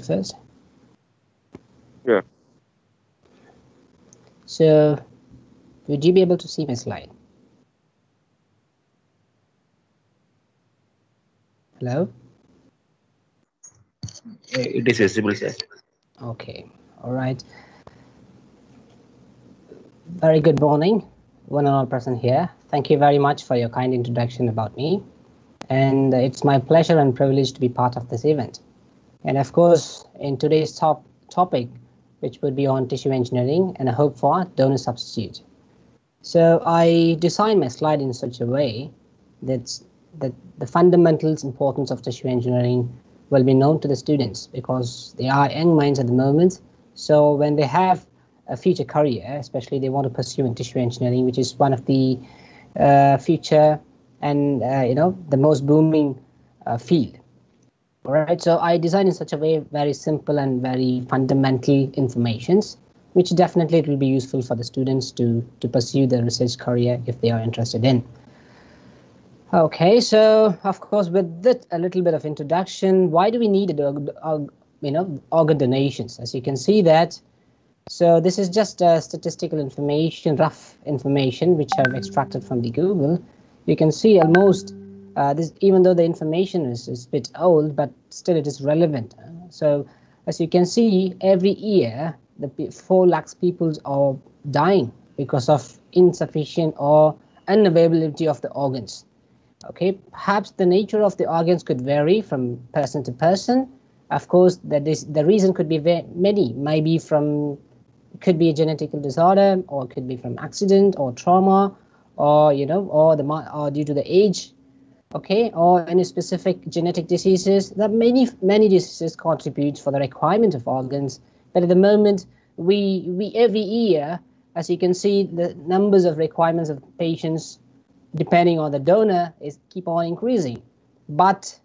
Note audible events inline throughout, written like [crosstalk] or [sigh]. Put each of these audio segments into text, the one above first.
first? Yeah. So, would you be able to see my slide? Hello? It is visible, sir. Okay, all right. Very good morning, one and all present here. Thank you very much for your kind introduction about me. And it's my pleasure and privilege to be part of this event. And of course, in today's top topic, which would be on tissue engineering and a hope for donor substitute. So I designed my slide in such a way that, that the fundamentals importance of tissue engineering will be known to the students because they are young minds at the moment. So when they have a future career, especially they want to pursue in tissue engineering, which is one of the uh, future and uh, you know the most booming uh, field. All right, so I design in such a way very simple and very fundamental informations, which definitely it will be useful for the students to to pursue their research career if they are interested in. Okay, so of course, with that a little bit of introduction, why do we need you know organ donations? As you can see that, so this is just uh, statistical information, rough information, which I've extracted from the Google. You can see almost uh, this, even though the information is, is a bit old, but still it is relevant. So as you can see, every year the four lakhs people are dying because of insufficient or unavailability of the organs. Okay, perhaps the nature of the organs could vary from person to person. Of course, that is the reason could be very many. Maybe from could be a genetical disorder, or it could be from accident or trauma, or you know, or the or due to the age. Okay, or any specific genetic diseases. That many many diseases contribute for the requirement of organs. But at the moment, we we every year, as you can see, the numbers of requirements of patients depending on the donor is keep on increasing but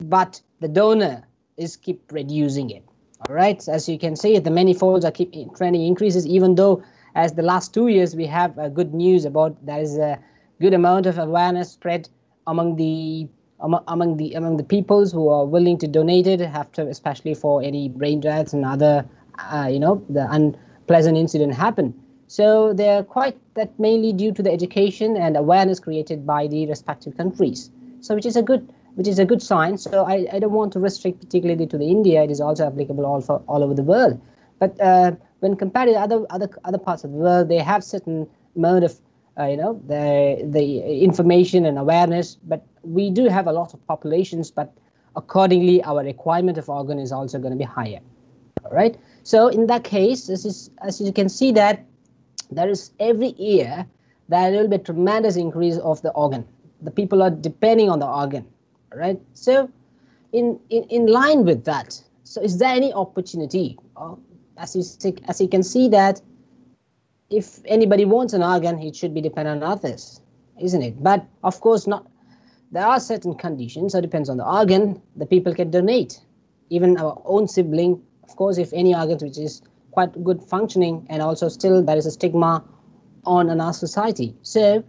but the donor is keep reducing it all right as you can see the manifolds are keep trending increases even though as the last two years we have uh, good news about there is a good amount of awareness spread among the among, the among the peoples who are willing to donate it after especially for any brain deaths and other uh, you know the unpleasant incident happen so they're quite that mainly due to the education and awareness created by the respective countries. So which is a good which is a good sign. So I, I don't want to restrict particularly to the India. It is also applicable all for all over the world. But uh, when compared to other other other parts of the world, they have certain amount of uh, you know the the information and awareness. But we do have a lot of populations. But accordingly, our requirement of organ is also going to be higher. All right. So in that case, this is as you can see that there is every year there will be a tremendous increase of the organ. The people are depending on the organ, right? So, in in, in line with that, so is there any opportunity? Uh, as you see, as you can see that if anybody wants an organ, it should be dependent on others, isn't it? But of course, not. There are certain conditions. So it depends on the organ. The people can donate. Even our own sibling, of course, if any organs which is quite good functioning and also still there is a stigma on in our society. So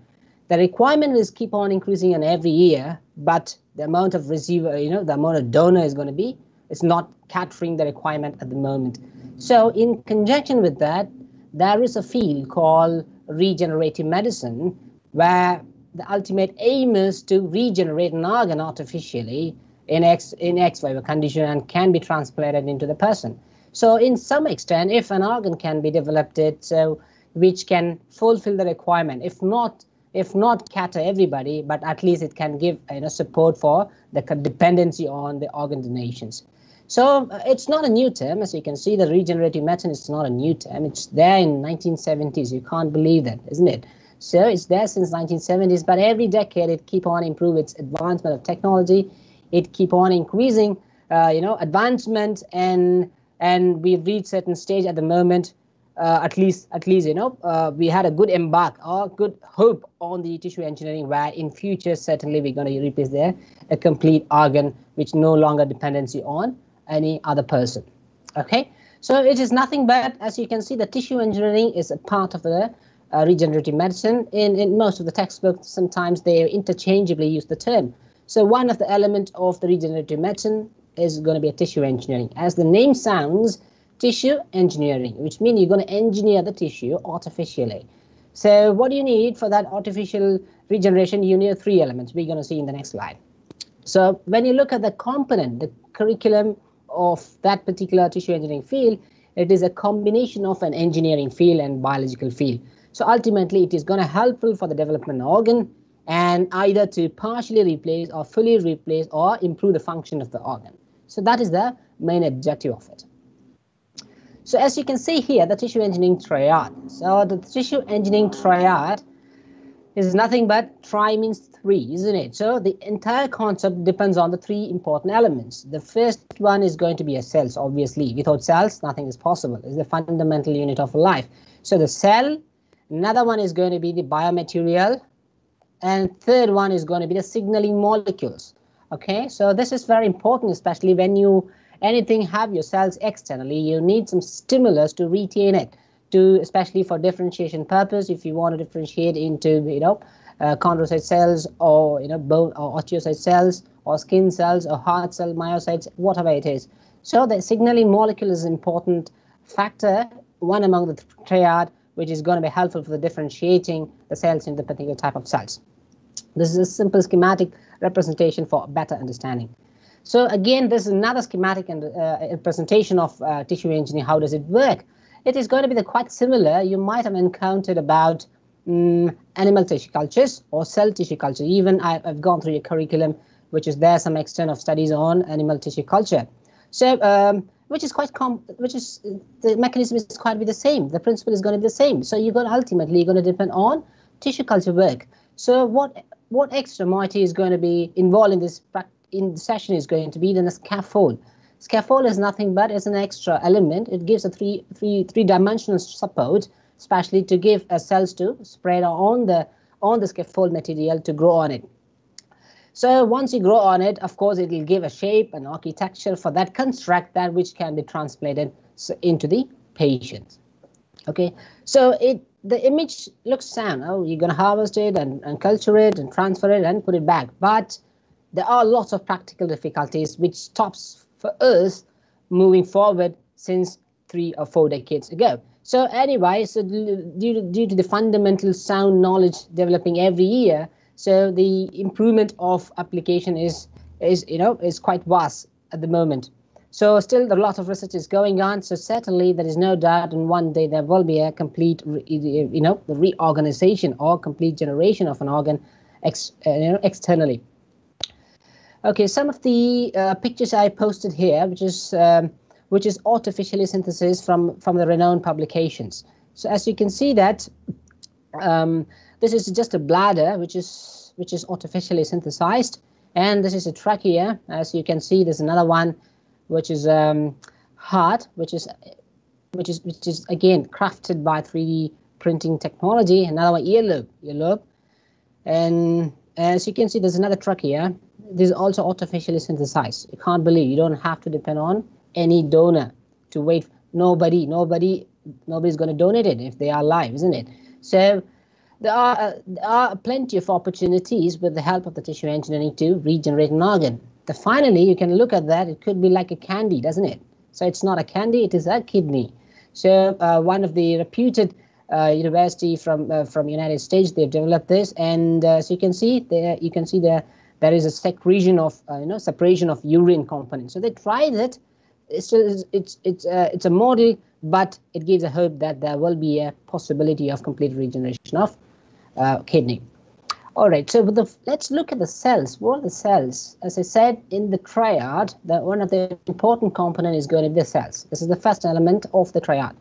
the requirement is keep on increasing and every year, but the amount of receiver, you know, the amount of donor is going to be, it's not catering the requirement at the moment. So in conjunction with that, there is a field called regenerative medicine where the ultimate aim is to regenerate an organ artificially in X in X vivo condition and can be transplanted into the person. So in some extent, if an organ can be developed, it so which can fulfill the requirement, if not if not cater everybody, but at least it can give you know support for the dependency on the organ donations. So uh, it's not a new term, as you can see. The regenerative medicine is not a new term. It's there in 1970s. You can't believe that, isn't it? So it's there since 1970s, but every decade it keep on improve its advancement of technology. It keep on increasing, uh, you know, advancement and and we reach certain stage at the moment uh, at least at least you know uh, we had a good embark or good hope on the tissue engineering where in future certainly we're going to replace there a complete organ which no longer dependency on any other person okay so it is nothing but as you can see the tissue engineering is a part of the uh, regenerative medicine in, in most of the textbooks sometimes they interchangeably use the term so one of the elements of the regenerative medicine is going to be a tissue engineering. As the name sounds, tissue engineering, which means you're going to engineer the tissue artificially. So what do you need for that artificial regeneration? You need three elements we're going to see in the next slide. So when you look at the component, the curriculum of that particular tissue engineering field, it is a combination of an engineering field and biological field. So ultimately, it is going to helpful for the development organ and either to partially replace or fully replace or improve the function of the organ. So that is the main objective of it. So as you can see here, the tissue engineering triad. So the tissue engineering triad is nothing but tri means three, isn't it? So the entire concept depends on the three important elements. The first one is going to be a cells, obviously. Without cells, nothing is possible. It's the fundamental unit of life. So the cell, another one is going to be the biomaterial, and third one is going to be the signaling molecules. Okay, so this is very important, especially when you anything have your cells externally, you need some stimulus to retain it to especially for differentiation purpose if you want to differentiate into you know uh, chondrocyte cells or you know bone or osteocyte cells or skin cells or heart cell myocytes whatever it is. So the signaling molecule is an important factor one among the triad which is going to be helpful for the differentiating the cells into the particular type of cells. This is a simple schematic representation for better understanding. So again this is another schematic and uh, representation of uh, tissue engineering. How does it work it is going to be the quite similar you might have encountered about um, animal tissue cultures or cell tissue culture. Even I, have gone through a curriculum which is there some extent of studies on animal tissue culture. So um, which is quite com which is the mechanism is quite be the same. The principle is going to be the same. So you're going ultimately you're going to depend on tissue culture work. So what what extra mighty is going to be involved in this in the session is going to be then a scaffold. Scaffold is nothing but as an extra element. It gives a three, three, three-dimensional support, especially to give cells to spread on the on the scaffold material to grow on it. So once you grow on it, of course, it will give a shape and architecture for that construct that which can be translated into the patient. Okay, so it the image looks sound. Oh, you're gonna harvest it and, and culture it and transfer it and put it back. But there are lots of practical difficulties which stops for us moving forward since three or four decades ago. So anyway, so due to, due to the fundamental sound knowledge developing every year, so the improvement of application is is you know is quite vast at the moment. So still a lot of research is going on. So certainly there is no doubt, and one day there will be a complete you know the reorganization or complete generation of an organ ex, uh, you know, externally. Okay, some of the uh, pictures I posted here, which is um, which is artificially synthesis from from the renowned publications. So as you can see that um, this is just a bladder, which is which is artificially synthesized, and this is a trachea. As you can see, there's another one, which is um, heart, which is which is which is again crafted by 3D printing technology. Another one earlobe, earlobe, and as you can see, there's another truck here. this is also artificially synthesized. You can't believe you don't have to depend on any donor to wait. Nobody, nobody, nobody's going to donate it if they are alive, isn't it? So there are uh, there are plenty of opportunities with the help of the tissue engineering to regenerate an organ. The finally, you can look at that. It could be like a candy, doesn't it? So it's not a candy; it is a kidney. So uh, one of the reputed university from uh, from United States, they've developed this, and uh, so you can see there, you can see there there is a secretion of uh, you know separation of urine components. So they tried it. It's it's it's uh, it's a model, but it gives a hope that there will be a possibility of complete regeneration of uh, kidney. All right, so the, let's look at the cells. What are the cells? As I said in the triad, that one of the important component is going to be the cells. This is the first element of the triad.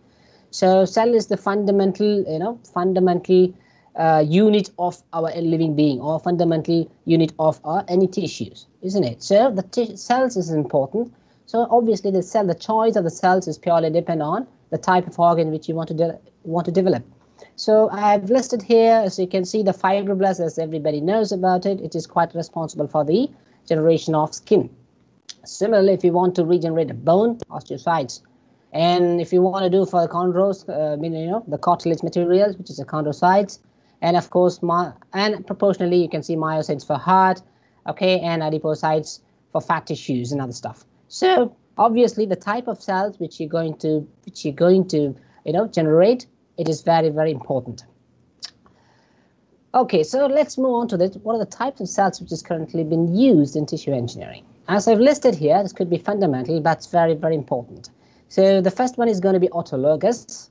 So cell is the fundamental, you know, fundamental uh, unit of our living being or fundamental unit of our any tissues, isn't it? So the t- cells is important. So obviously the cell, the choice of the cells is purely depend on the type of organ which you want to de- want to develop. So I've listed here, as you can see, the fibroblast, as everybody knows about it, it is quite responsible for the generation of skin. Similarly, if you want to regenerate a bone, osteocytes. And if you want to do for the chondros, uh, you know, the cartilage materials, which is the chondrocytes, and of course, and proportionally, you can see myocytes for heart, okay, and adipocytes for fat tissues and other stuff. So obviously the type of cells which you're going to which you're going to you know generate it is very very important. Okay, so let's move on to this. What are the types of cells which is currently being used in tissue engineering? As I've listed here, this could be fundamental, but it's very, very important. So the first one is going to be autologous.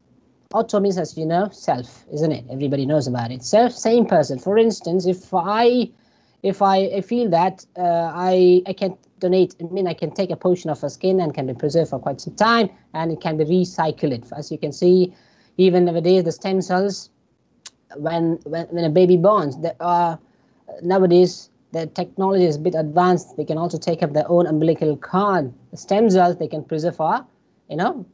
Auto means, as you know, self, isn't it? Everybody knows about it. So same person. For instance, if I if I, feel that uh, I I can donate, I mean I can take a portion of a skin and can be preserved for quite some time, and it can be recycled. As you can see, even nowadays the stem cells, when when, when a baby borns, there are nowadays the technology is a bit advanced. They can also take up their own umbilical cord stem cells. They can preserve for you know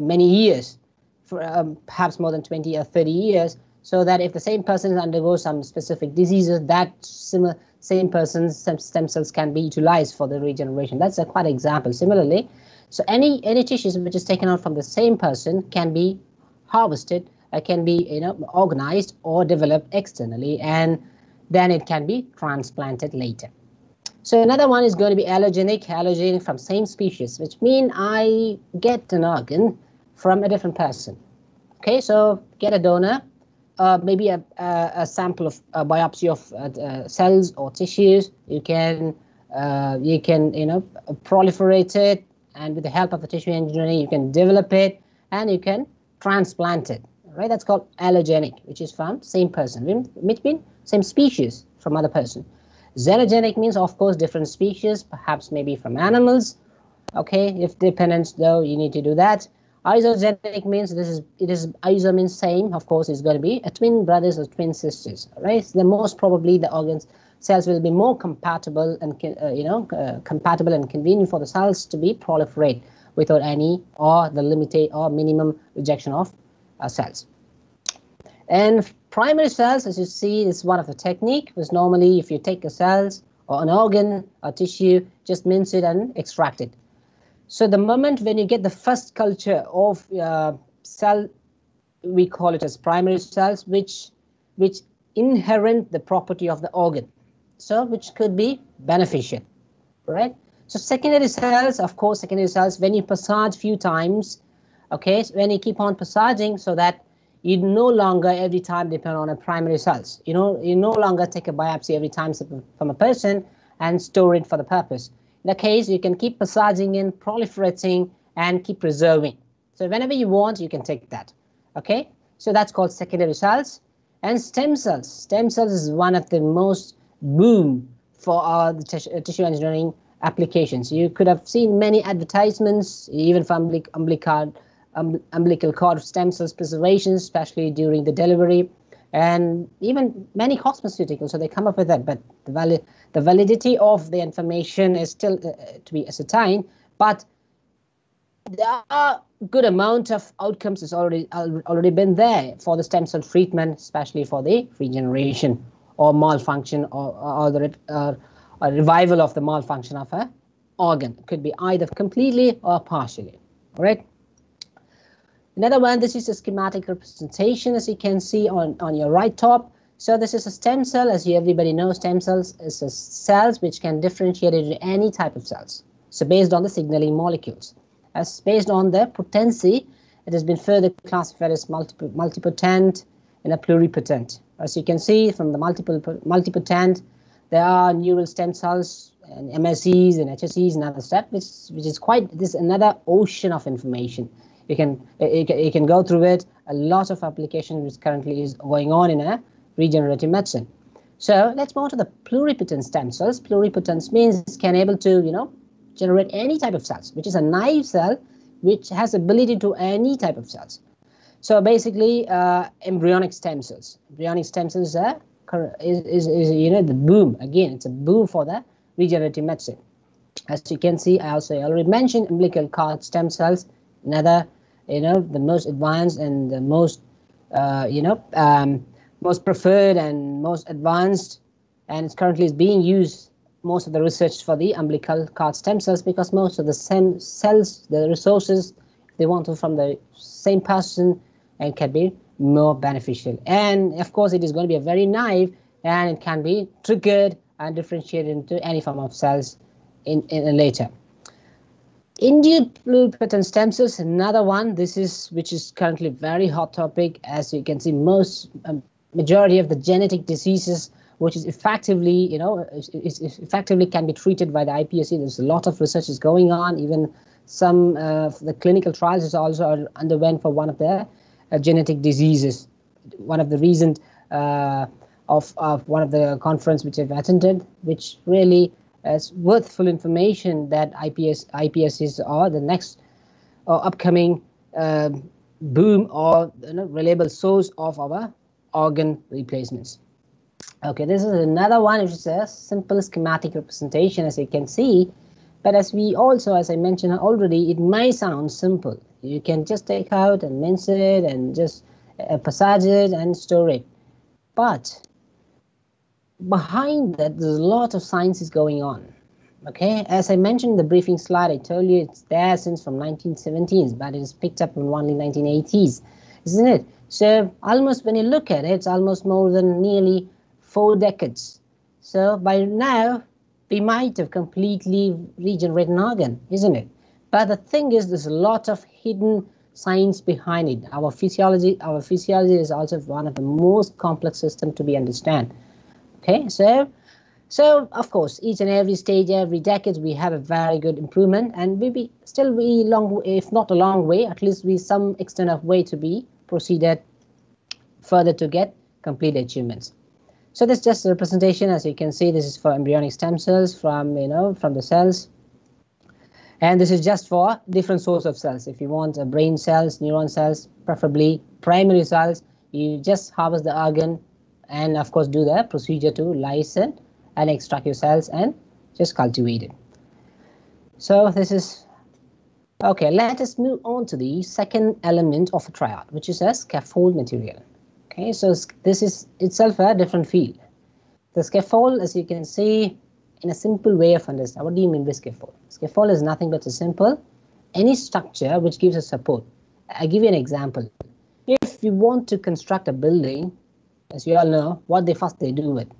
many years for um, perhaps more than 20 or 30 years, so that if the same person undergoes some specific diseases, that similar same person's stem cells can be utilized for the regeneration. That's a quite example. Similarly, so any any tissues which is taken out from the same person can be harvested, uh, can be you know organized or developed externally, and then it can be transplanted later. So another one is going to be allogenic, allogenic from same species, which mean I get an organ from a different person. Okay, so get a donor, uh, maybe a, a, a, sample of a biopsy of uh, uh, cells or tissues. You can uh, you can you know proliferate it, and with the help of the tissue engineering, you can develop it and you can transplant it. Right, that's called allogenic, which is from same person, which mean same species from other person. Xenogenic means, of course, different species, perhaps maybe from animals. Okay, if dependents, though, you need to do that. Isogenic means this is it is iso means same. Of course, it's going to be a twin brothers or twin sisters. Right? So the most probably the organs cells will be more compatible and uh, you know uh, compatible and convenient for the cells to be proliferate without any or the limited or minimum rejection of uh, cells. And primary cells, as you see, is one of the technique. Because normally, if you take a cells or an organ or tissue, just mince it and extract it. So the moment when you get the first culture of uh, cell, we call it as primary cells, which which inherent the property of the organ, so which could be beneficial, right? So secondary cells, of course, secondary cells when you passage few times, okay, so when you keep on passaging, so that you no longer every time depend on a primary cells. You know, you no longer take a biopsy every time from a person and store it for the purpose. In that case, you can keep passaging in, proliferating, and keep preserving. So whenever you want, you can take that. Okay, so that's called secondary cells. And stem cells. Stem cells is one of the most boom for our tissue uh, engineering applications. You could have seen many advertisements, even from umbilical, um, umbilical cord stem cells preservation, especially during the delivery and even many cosmeceuticals. So they come up with that, but the valid the validity of the information is still uh, to be ascertained. But there are good amount of outcomes has already already been there for the stem cell treatment, especially for the regeneration or malfunction or, or the uh, revival of the malfunction of a organ. It could be either completely or partially. All right. Another one, this is a schematic representation, as you can see on, on your right top. So this is a stem cell, as you everybody knows, stem cells is cells which can differentiate into any type of cells. So based on the signaling molecules. As based on the potency, it has been further classified as multiple, multipotent and a pluripotent. As you can see from the multiple multipotent, there are neural stem cells and MSCs and HSCs and other stuff, which, which is quite this is another ocean of information you can you can go through it. A lot of application which currently is going on in a regenerative medicine. So let's move on to the pluripotent stem cells. Pluripotent means can able to you know generate any type of cells, which is a naive cell which has ability to any type of cells. So basically, uh, embryonic stem cells. Embryonic stem cells are, is, is, is you know the boom again. It's a boom for the regenerative medicine. As you can see, I also already mentioned umbilical cord stem cells. Another you know the most advanced and the most uh, you know um, most preferred and most advanced. And it's currently is being used most of the research for the umbilical cord stem cells because most of the stem cells the resources they want to from the same person and can be more beneficial. And of course it is going to be a very naive and it can be triggered and differentiated into any form of cells in, in later Induced pluripotent stem cells, another one. This is which is currently very hot topic. As you can see, most um, majority of the genetic diseases, which is effectively, you know, is, is effectively can be treated by the iPSC. There's a lot of research is going on. Even some uh, the clinical trials is also underwent for one of the uh, genetic diseases. One of the recent uh, of, of one of the conference which I've attended, which really as worthful information that IPS IPSs are the next or upcoming uh, boom or you know, reliable source of our organ replacements. Okay, this is another one which is a simple schematic representation as you can see, but as we also, as I mentioned already, it may sound simple. You can just take out and mince it and just uh, passage it and store it. But behind that, there's a lot of science is going on. Okay, as I mentioned in the briefing slide, I told you it's there since from 1970s, but it is picked up in only 1980s, isn't it? So almost when you look at it, it's almost more than nearly four decades. So by now, we might have completely regenerated an organ, isn't it? But the thing is, there's a lot of hidden science behind it. Our physiology, our physiology is also one of the most complex systems to be understand. Okay, so so of course, each and every stage, every decade, we have a very good improvement, and we be still we long, if not a long way, at least we some extent of way to be proceeded further to get complete achievements. So this is just a representation, as you can see, this is for embryonic stem cells from you know from the cells, and this is just for different source of cells. If you want a brain cells, neuron cells, preferably primary cells, you just harvest the organ and of course do the procedure to lyse and extract your cells and just cultivate it. So this is okay. Let us move on to the second element of a triad, which is a scaffold material. Okay, so this is itself a different field. The scaffold, as you can see, in a simple way of understanding. What do you mean by scaffold? Scaffold is nothing but a simple any structure which gives a support. I give you an example. If you want to construct a building, as you all know, what they first they do it,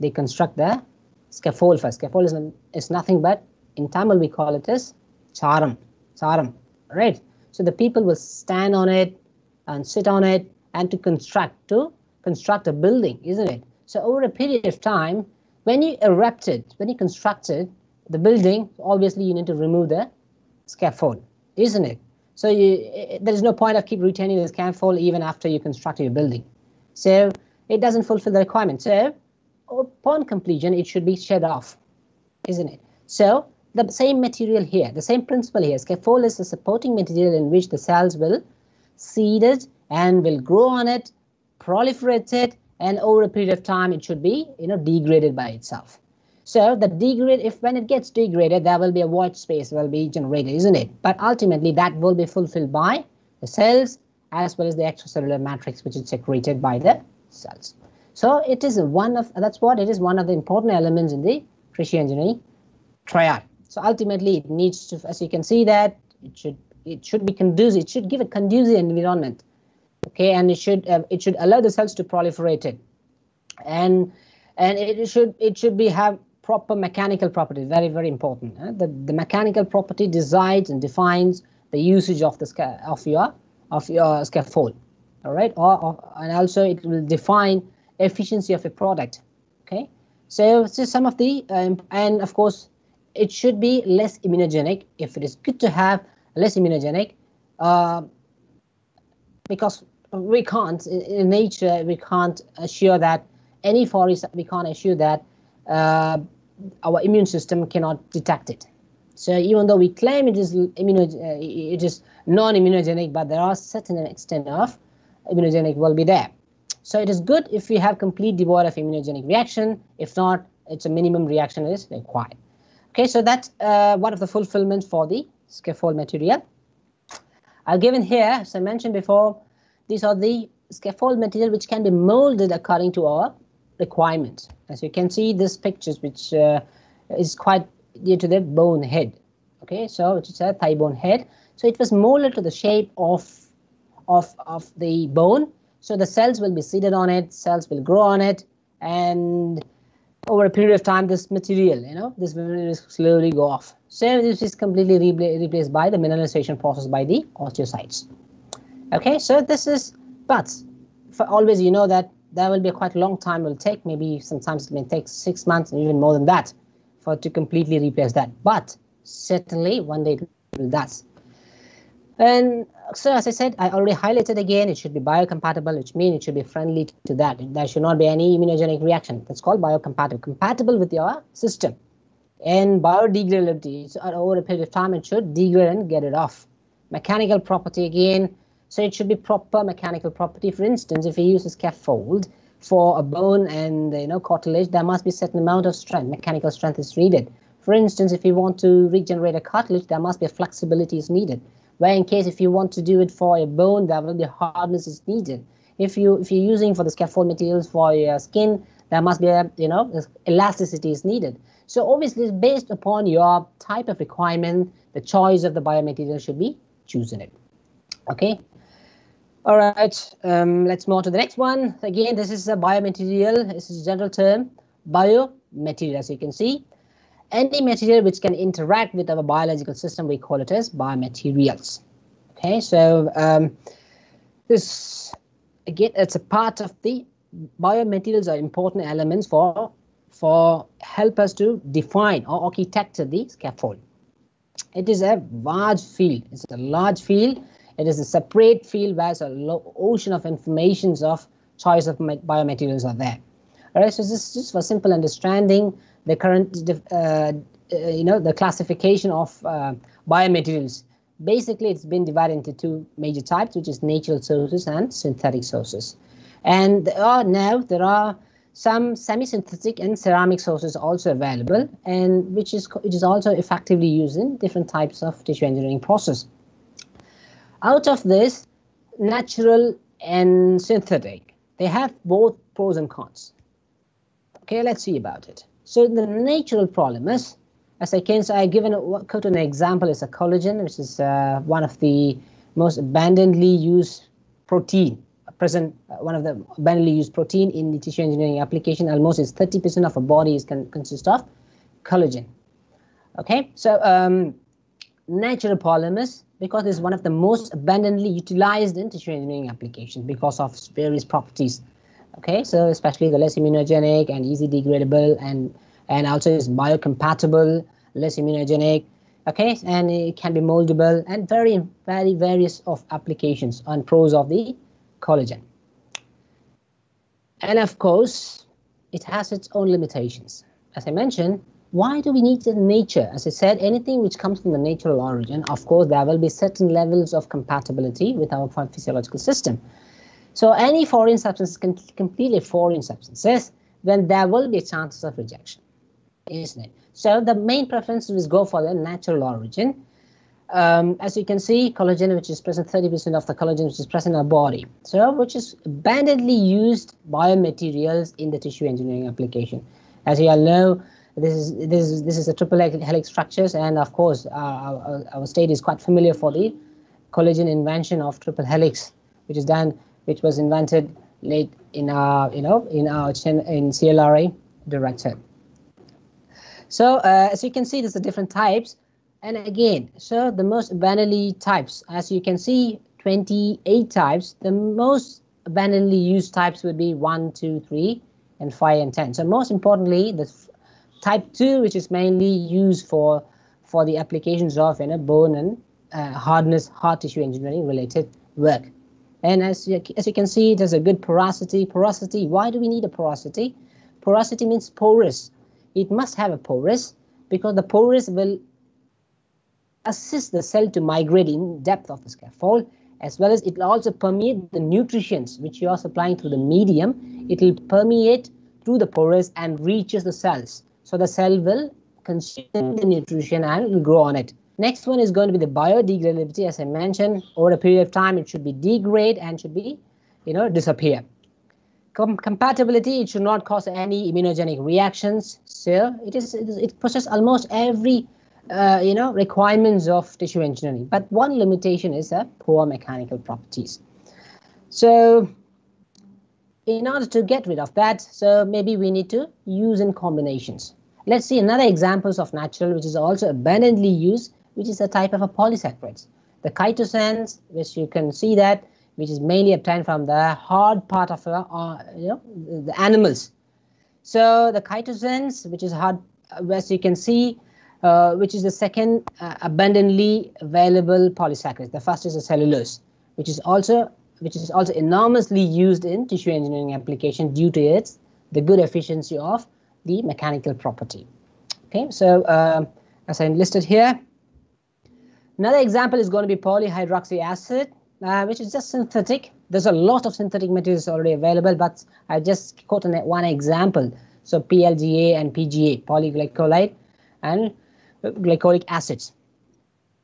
they construct the scaffold first. Scaffold is, is nothing but in Tamil we call it as charam, charam, right? So the people will stand on it and sit on it and to construct to construct a building, isn't it? So over a period of time, when you erect it, when you constructed the building, obviously you need to remove the scaffold, isn't it? So you, eh, eh, there is no point of keep retaining the scaffold even after you construct your building. So it doesn't fulfill the requirement. So upon completion, it should be shed off, isn't it? So the same material here, the same principle here. Scaffold is the supporting material in which the cells will seed it and will grow on it, proliferate it, and over a period of time, it should be you know degraded by itself. So the degrade, if when it gets degraded, there will be a void space will be generated, isn't it? But ultimately, that will be fulfilled by the cells as well as the extracellular matrix, which is secreted by the cells. So it is one of that's what it is one of the important elements in the tissue engineering triad. So ultimately, it needs to, as you can see, that it should it should be conducive. It should give a conducive environment, okay, and it should uh, it should allow the cells to proliferate it, and and it should it should be have proper mechanical properties. Very very important. Huh? The the mechanical property decides and defines the usage of the of your of your scaffold all right or, or, and also it will define efficiency of a product okay? So some of the um, and of course it should be less immunogenic. If it is good to have less immunogenic uh, because we can't in nature we can't assure that any forest we can't assure that uh, our immune system cannot detect it. So even though we claim it is immuno, uh, it is non-immunogenic but there are certain extent of immunogenic will be there. So it is good if we have complete devoid of immunogenic reaction. If not, it's a minimum reaction is required. Okay, so that's uh, one of the fulfillments for the scaffold material. I've given here, as I mentioned before, these are the scaffold material which can be molded according to our requirements. As you can see, this pictures which uh, is quite near to the bone head. Okay, so it's a thigh bone head. So it was molded to the shape of of, of the bone. So the cells will be seated on it, cells will grow on it, and over a period of time, this material, you know, this will slowly go off. So this is completely repla replaced by the mineralization process by the osteocytes. Okay, so this is, but for always you know that there will be a quite a long time it will take, maybe sometimes it may take six months and even more than that for to completely replace that. But certainly one day it will does. And so as I said, I already highlighted again, it should be biocompatible, which means it should be friendly to that. There should not be any immunogenic reaction. That's called biocompatible, compatible with your system. And biodegradability, so over a period of time, it should degrade and get it off. Mechanical property again, so it should be proper mechanical property. For instance, if you use a scaffold for a bone and you know cartilage, there must be a certain amount of strength, mechanical strength is needed. For instance, if you want to regenerate a cartilage, there must be a flexibility is needed where in case if you want to do it for a bone will be hardness is needed. If you if you're using for the scaffold materials for your skin there must be a you know elasticity is needed. So obviously based upon your type of requirement the choice of the biomaterial should be chosen it. Okay? All right um, let's move on to the next one. Again this is a biomaterial this is a general term biomaterial as you can see any material which can interact with our biological system, we call it as biomaterials. Okay, so um, this again, it's a part of the biomaterials are important elements for for help us to define or architect the scaffold. It is a large field. It's a large field. It is a separate field where a ocean of informations of choice of biomaterials are there. All right, so this is just for simple understanding the current, uh, uh, you know, the classification of uh, biomaterials. Basically, it's been divided into two major types, which is natural sources and synthetic sources. And there are now there are some semi-synthetic and ceramic sources also available, and which is which is also effectively used in different types of tissue engineering process. Out of this, natural and synthetic, they have both pros and cons. Okay, let's see about it. So the natural problem is, as I can say, I've given a, quote an example is a collagen, which is uh, one of the most abundantly used protein present uh, one of the abundantly used protein in the tissue engineering application. Almost is 30% of a body is can consist of collagen. Okay, so um, natural polymers because it's one of the most abundantly utilized in tissue engineering applications because of various properties Okay, so especially the less immunogenic and easy degradable and and also is biocompatible, less immunogenic. Okay, and it can be moldable and very very various of applications on pros of the collagen. And of course, it has its own limitations. As I mentioned, why do we need the nature? As I said, anything which comes from the natural origin, of course, there will be certain levels of compatibility with our physiological system. So any foreign substance can completely foreign substances, then there will be chances of rejection, isn't it? So the main preference is go for the natural origin. Um, as you can see, collagen, which is present 30% of the collagen which is present in our body. So which is abundantly used biomaterials in the tissue engineering application. As you all know, this is this is this is a triple helix structures, and of course, uh, our, our state is quite familiar for the collagen invention of triple helix, which is done which was invented late in our, you know, in our in CLRI director. So uh, as you can see, there's the different types. And again, so the most abundantly types, as you can see, 28 types. The most abundantly used types would be 1, 2, 3, and 5 and 10. So most importantly, the type 2, which is mainly used for for the applications of you know, bone and uh, hardness, hard tissue engineering related work. And as you, as you can see, it has a good porosity. Porosity, why do we need a porosity? Porosity means porous. It must have a porous because the porous will assist the cell to migrate in depth of the scaffold as well as it will also permeate the nutrients which you are supplying through the medium. It will permeate through the porous and reaches the cells. So the cell will consume the nutrition and will grow on it. Next one is going to be the biodegradability. As I mentioned, over a period of time, it should be degrade and should be, you know, disappear. Com compatibility, it should not cause any immunogenic reactions. So it is, it, possesses almost every, uh, you know, requirements of tissue engineering. But one limitation is uh, poor mechanical properties. So in order to get rid of that, so maybe we need to use in combinations. Let's see another examples of natural, which is also abundantly used, which is a type of a polysaccharide. The chitosan, which you can see that, which is mainly obtained from the hard part of uh, uh, you know the animals. So the chitosans, which is hard, as you can see, uh, which is the second uh, abundantly available polysaccharide. The first is the cellulose, which is also which is also enormously used in tissue engineering application due to its the good efficiency of the mechanical property. Okay, so uh, as I listed here, another example is going to be polyhydroxy acid, uh, which is just synthetic. There's a lot of synthetic materials already available, but I just quoted one example. So PLGA and PGA, polyglycolide and glycolic acids.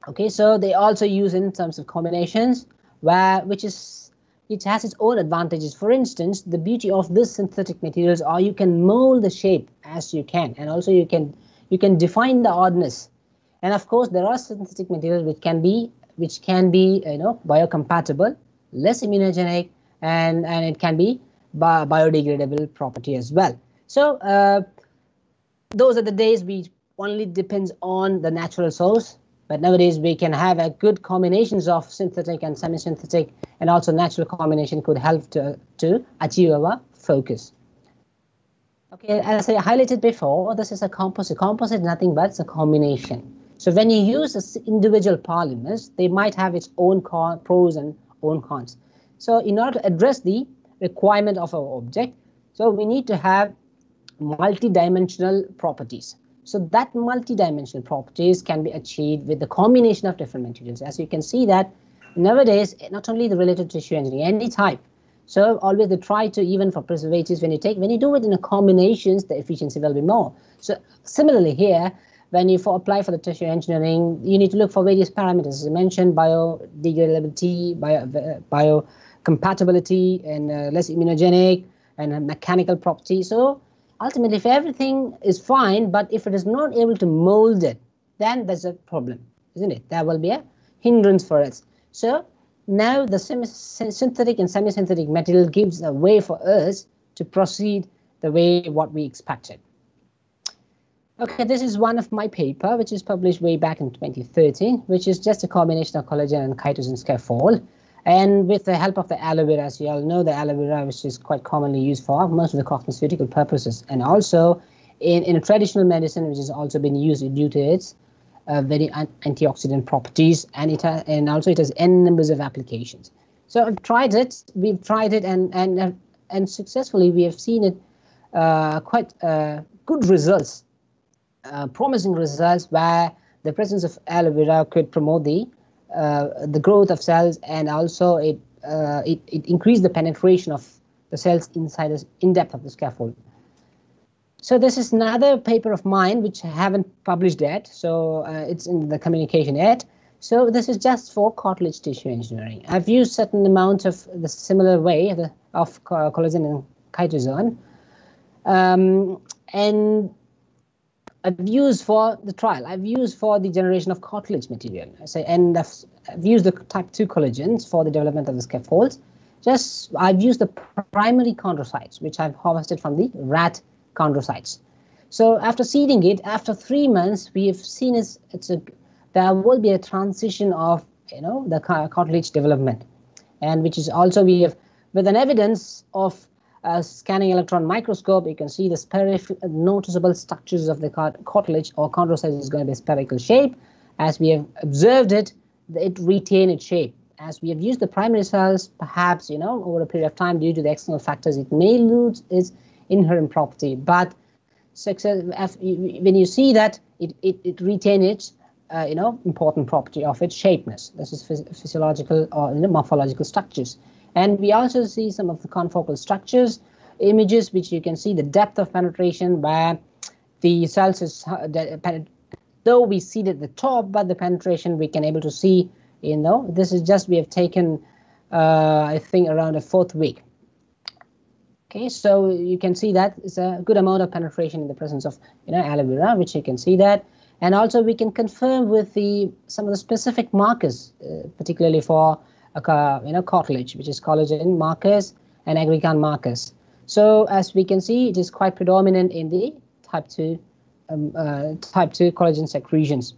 Okay, so they also use in terms of combinations where which is it has its own advantages. For instance, the beauty of this synthetic materials are you can mold the shape as you can, and also you can you can define the oddness. And of course, there are synthetic materials which can be which can be you know biocompatible, less immunogenic, and and it can be bi biodegradable property as well. So uh, those are the days we only depends on the natural source. But nowadays we can have a good combinations of synthetic and semi-synthetic and also natural combination could help to, to achieve our focus. Okay, as I highlighted before, this is a composite. Composite nothing but a combination. So when you use individual polymers, they might have its own pros and own cons. So in order to address the requirement of our object, so we need to have multi-dimensional properties. So that multi-dimensional properties can be achieved with the combination of different materials. As you can see that nowadays, not only the related tissue engineering, any type. So always they try to, even for preservatives, when you take, when you do it in a combinations, the efficiency will be more. So similarly here, when you for apply for the tissue engineering, you need to look for various parameters. As I mentioned, biodegradability, bio, biocompatibility, and uh, less immunogenic, and uh, mechanical property. So ultimately, if everything is fine, but if it is not able to mold it, then there's a problem, isn't it? There will be a hindrance for us. So now the synthetic and semi-synthetic material gives a way for us to proceed the way what we expected. Okay, this is one of my paper, which is published way back in 2013, which is just a combination of collagen and chitosan scaffold. And with the help of the aloe vera, as you all know, the aloe vera, which is quite commonly used for most of the cosmeceutical purposes, and also in, in a traditional medicine, which has also been used due to its uh, very antioxidant properties, and it has, and also it has n numbers of applications. So I've tried it. We've tried it, and and and successfully we have seen it uh, quite uh, good results, uh, promising results, where the presence of aloe vera could promote the uh, the growth of cells and also it, uh, it, it increased the penetration of the cells inside the in depth of the scaffold. So this is another paper of mine which I haven't published yet. So uh, it's in the communication yet. So this is just for cartilage tissue engineering. I've used certain amounts of the similar way of collagen and chitosan. Um, and I've used for the trial. I've used for the generation of cartilage material. I say, and I've, I've used the type 2 collagens for the development of the scaffolds. Just I've used the primary chondrocytes, which I've harvested from the rat chondrocytes. So after seeding it, after three months, we have seen it's, it's a there will be a transition of you know the cartilage development, and which is also we have with an evidence of a scanning electron microscope, you can see the noticeable structures of the cartilage or chondrocyte is going to be spherical shape. As we have observed it, it retain its shape. As we have used the primary cells, perhaps, you know, over a period of time due to the external factors, it may lose its inherent property. But success, when you see that, it, it, it retain its, uh, you know, important property of its shapeness. This is phys physiological or you know, morphological structures. And we also see some of the confocal structures images, which you can see the depth of penetration where the cells is, uh, though we see it at the top, but the penetration we can able to see, you know, this is just we have taken, uh, I think, around a fourth week. Okay, so you can see that it's a good amount of penetration in the presence of, you know, aloe vera, which you can see that. And also we can confirm with the some of the specific markers, uh, particularly for you know cartilage, which is collagen markers, and aggrecan markers. So as we can see, it is quite predominant in the type 2 um, uh, type 2 collagen secretions.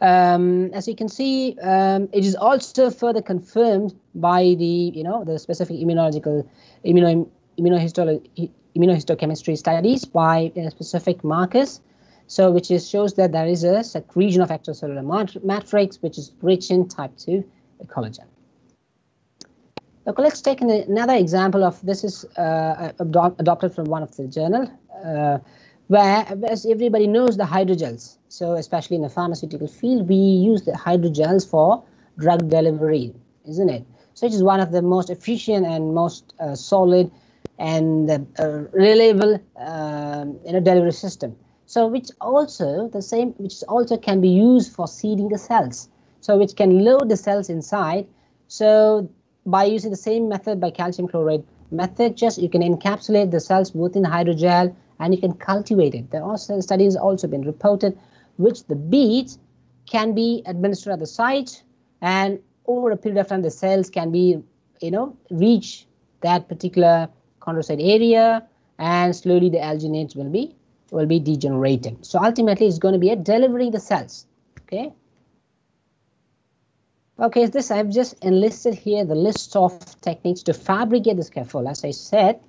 Um, as you can see, um, it is also further confirmed by the, you know, the specific immunological, immuno, immunohistology, immunohistochemistry studies by uh, specific markers. So, which is shows that there is a secretion of extracellular matrix, which is rich in type 2 collagen. Okay, let's take another example of this is uh, adopted from one of the journal. Uh, where, as everybody knows, the hydrogels. So especially in the pharmaceutical field, we use the hydrogels for drug delivery, isn't it? So it is one of the most efficient and most uh, solid and uh, reliable, you know, delivery system. So which also the same, which also can be used for seeding the cells. So which can load the cells inside. So by using the same method by calcium chloride method, just you can encapsulate the cells within hydrogel and you can cultivate it. There are studies also been reported which the beads can be administered at the site and over a period of time the cells can be you know reach that particular chondrocyte area and slowly the alginates will be will be degenerating. So ultimately it's going to be a delivering the cells. Okay. Okay, this I've just enlisted here the list of techniques to fabricate the scaffold. As I said,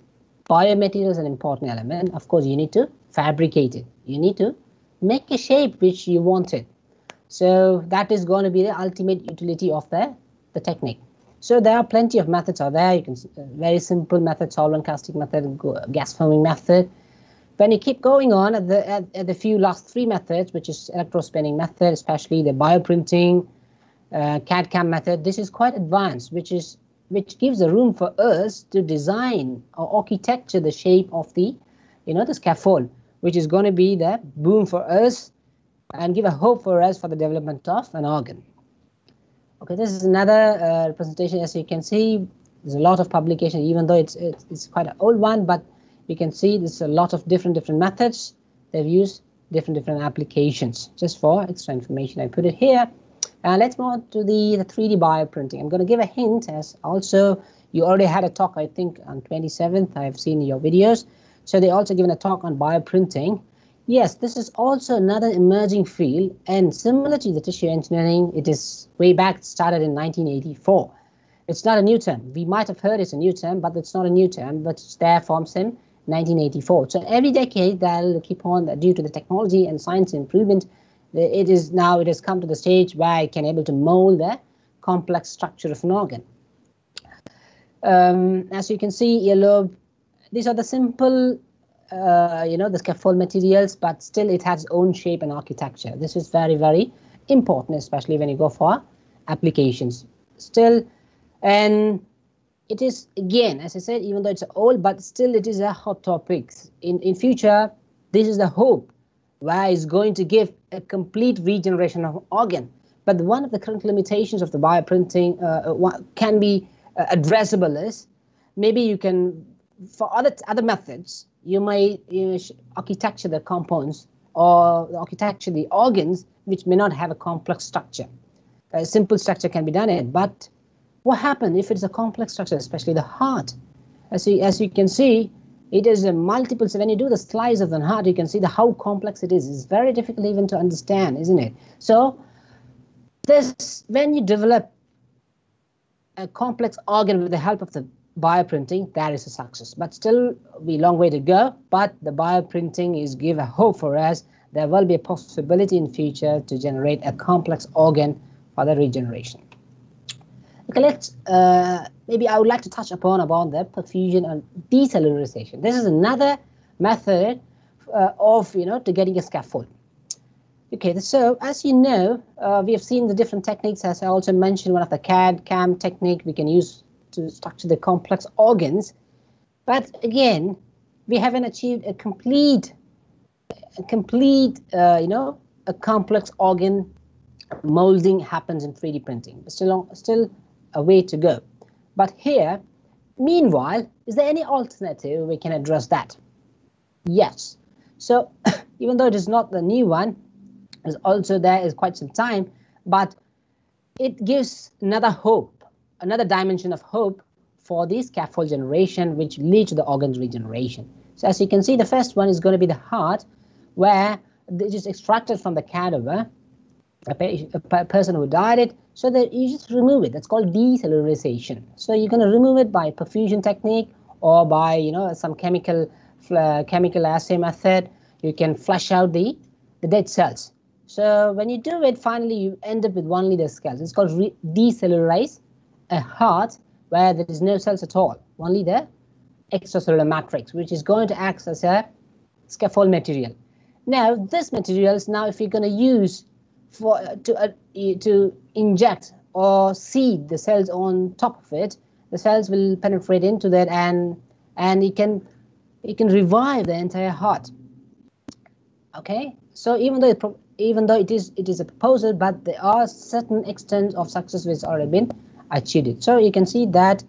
biomaterial is an important element. Of course, you need to fabricate it. You need to make a shape which you want it. So that is going to be the ultimate utility of the, the technique. So there are plenty of methods out there. You can uh, very simple method, solvent casting method, gas forming method. When you keep going on at the at, at the few last three methods, which is electrospinning method, especially the bioprinting, uh, CAD-CAM method, this is quite advanced, which is which gives a room for us to design or architecture the shape of the, you know, the scaffold, which is going to be the boom for us and give a hope for us for the development of an organ. Okay, this is another uh, presentation. As you can see, there's a lot of publication, even though it's, it's, it's quite an old one, but you can see there's a lot of different different methods. They've used different different applications. Just for extra information, I put it here. Uh, let's move on to the, the 3D bioprinting. I'm going to give a hint as also you already had a talk, I think, on 27th. I've seen your videos. So they also given a talk on bioprinting. Yes, this is also another emerging field and similar to the tissue engineering, it is way back started in 1984. It's not a new term. We might have heard it's a new term, but it's not a new term, but it's there from some 1984. So every decade they'll keep on due to the technology and science improvement it is now it has come to the stage where I can able to mold the complex structure of an organ. Um, as you can see, earlobe, these are the simple, uh, you know, the scaffold materials, but still it has own shape and architecture. This is very, very important, especially when you go for applications. Still, and it is again, as I said, even though it's old, but still it is a hot topic. In in future, this is the hope where is going to give a complete regeneration of organ. But one of the current limitations of the bioprinting uh, uh can be uh, addressable is maybe you can, for other other methods, you may you know, architecture the compounds or architecture the organs which may not have a complex structure. A simple structure can be done it, but what happens if it's a complex structure, especially the heart? As you, as you can see, it is a multiple. So when you do the slice of the heart, you can see the how complex it is. It's very difficult even to understand, isn't it? So this when you develop a complex organ with the help of the bioprinting, that is a success. But still, we long way to go. But the bioprinting is give a hope for us. There will be a possibility in future to generate a complex organ for the regeneration. Okay, let's uh, maybe I would like to touch upon about the perfusion and decellularization. This is another method uh, of you know to getting a scaffold. Okay, so as you know, uh, we have seen the different techniques. As I also mentioned, one of the CAD CAM technique we can use to structure the complex organs. But again, we haven't achieved a complete, a complete, uh, you know, a complex organ molding happens in 3D printing. But still, still a way to go. But here, meanwhile, is there any alternative we can address that? Yes. So [coughs] even though it is not the new one, is also there is quite some time, but it gives another hope, another dimension of hope for the scaffold generation, which leads to the organ regeneration. So as you can see, the first one is going to be the heart, where it is extracted from the cadaver, a, a person who died it, so that you just remove it. That's called decellularization. So you're going to remove it by perfusion technique or by you know some chemical uh, chemical assay method. You can flush out the the dead cells. So when you do it, finally you end up with only the cells. It's called decellularize a heart where there is no cells at all, only the extracellular matrix, which is going to act as a scaffold material. Now, this material is now, if you're going to use for to uh, to inject or seed the cells on top of it, the cells will penetrate into that and and it can it can revive the entire heart. Okay, so even though it, even though it is it is a proposal, but there are certain extent of success which already been achieved. So you can see that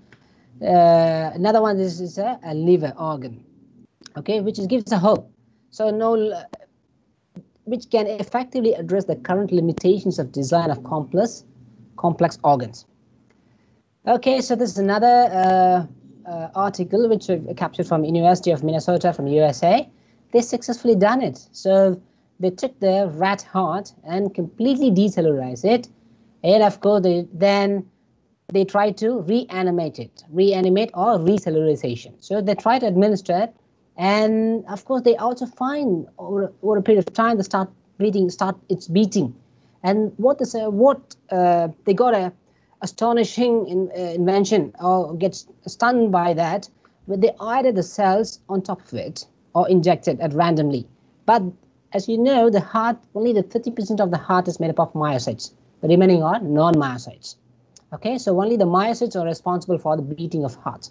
uh, another one is, is a, a, liver organ, okay, which is, gives a hope. So no, which can effectively address the current limitations of design of complex complex organs. Okay, so this is another uh, uh, article which I captured from University of Minnesota from USA. They successfully done it. So they took the rat heart and completely decellularized it, and of course they then they try to reanimate it, reanimate or recellularization. So they try to administer it, and of course they also find over, over a period of time they start beating, start it's beating, and what is uh, what uh, they got a astonishing in, uh, invention or gets stunned by that, but they either the cells on top of it or injected at randomly. But as you know, the heart only the 30% of the heart is made up of myocytes. The remaining are non-myocytes. Okay, so only the myocytes are responsible for the beating of heart.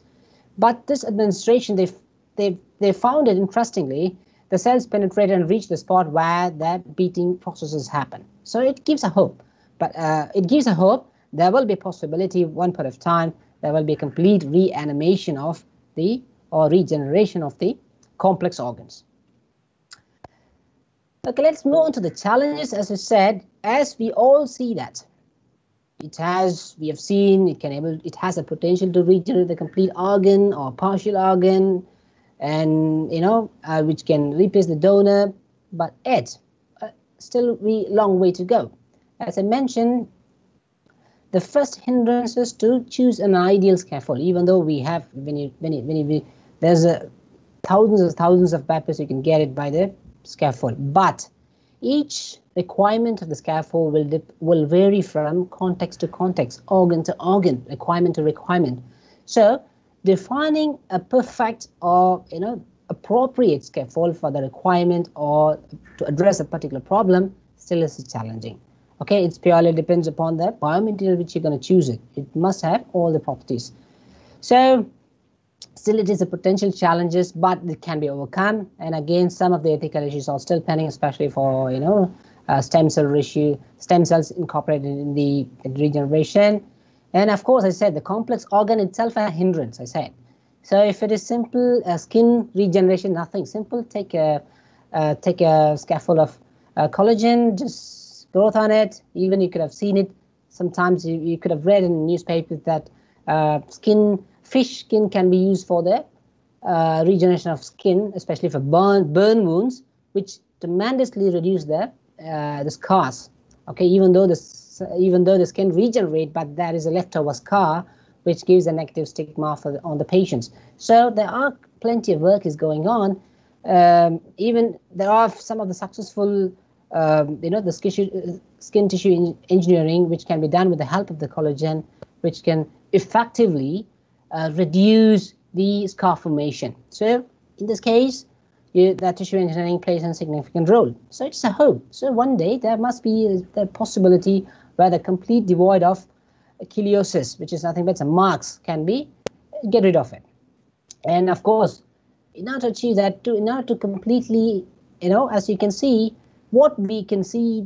But this administration, they they they found it interestingly, the cells penetrate and reach the spot where that beating processes happen. So it gives a hope. But uh, it gives a hope there will be possibility one point of time there will be complete reanimation of the or regeneration of the complex organs. Okay, let's move on to the challenges. As I said, as we all see that it has we have seen it can able it has a potential to regenerate the complete organ or partial organ and you know uh, which can replace the donor but yet uh, still we long way to go as i mentioned the first hindrances to choose an ideal scaffold even though we have you, when you there's a thousands and thousands of bypass you can get it by the scaffold but each requirement of the scaffold will, dip, will vary from context to context, organ to organ, requirement to requirement. So defining a perfect or you know appropriate scaffold for the requirement or to address a particular problem still is challenging. Okay, it purely depends upon the biomaterial which you're going to choose it. It must have all the properties. So Still, it is a potential challenges, but it can be overcome. And again, some of the ethical issues are still pending, especially for you know uh, stem cell issue, stem cells incorporated in the, regeneration. And of course, I said the complex organ itself a hindrance. I said. So if it is simple uh, skin regeneration, nothing simple. Take a uh, take a scaffold of uh, collagen, just growth on it. Even you could have seen it. Sometimes you, you could have read in newspapers that uh, skin fish skin can be used for the uh, regeneration of skin, especially for burn burn wounds, which tremendously reduce the uh, the scars. Okay, even though even though the skin regenerate, but there is a leftover scar which gives a negative stigma for the, on the patients. So there are plenty of work is going on. Um, even there are some of the successful, um, you know, the skin, skin tissue engineering which can be done with the help of the collagen, which can effectively uh, reduce the scar formation. So in this case, you, that tissue engineering plays a significant role. So it's a hope. So one day there must be the possibility where the complete devoid of chiliosis, which is nothing but some marks, can be uh, get rid of it. And of course, in order to achieve that, to in order to completely, you know, as you can see, what we can see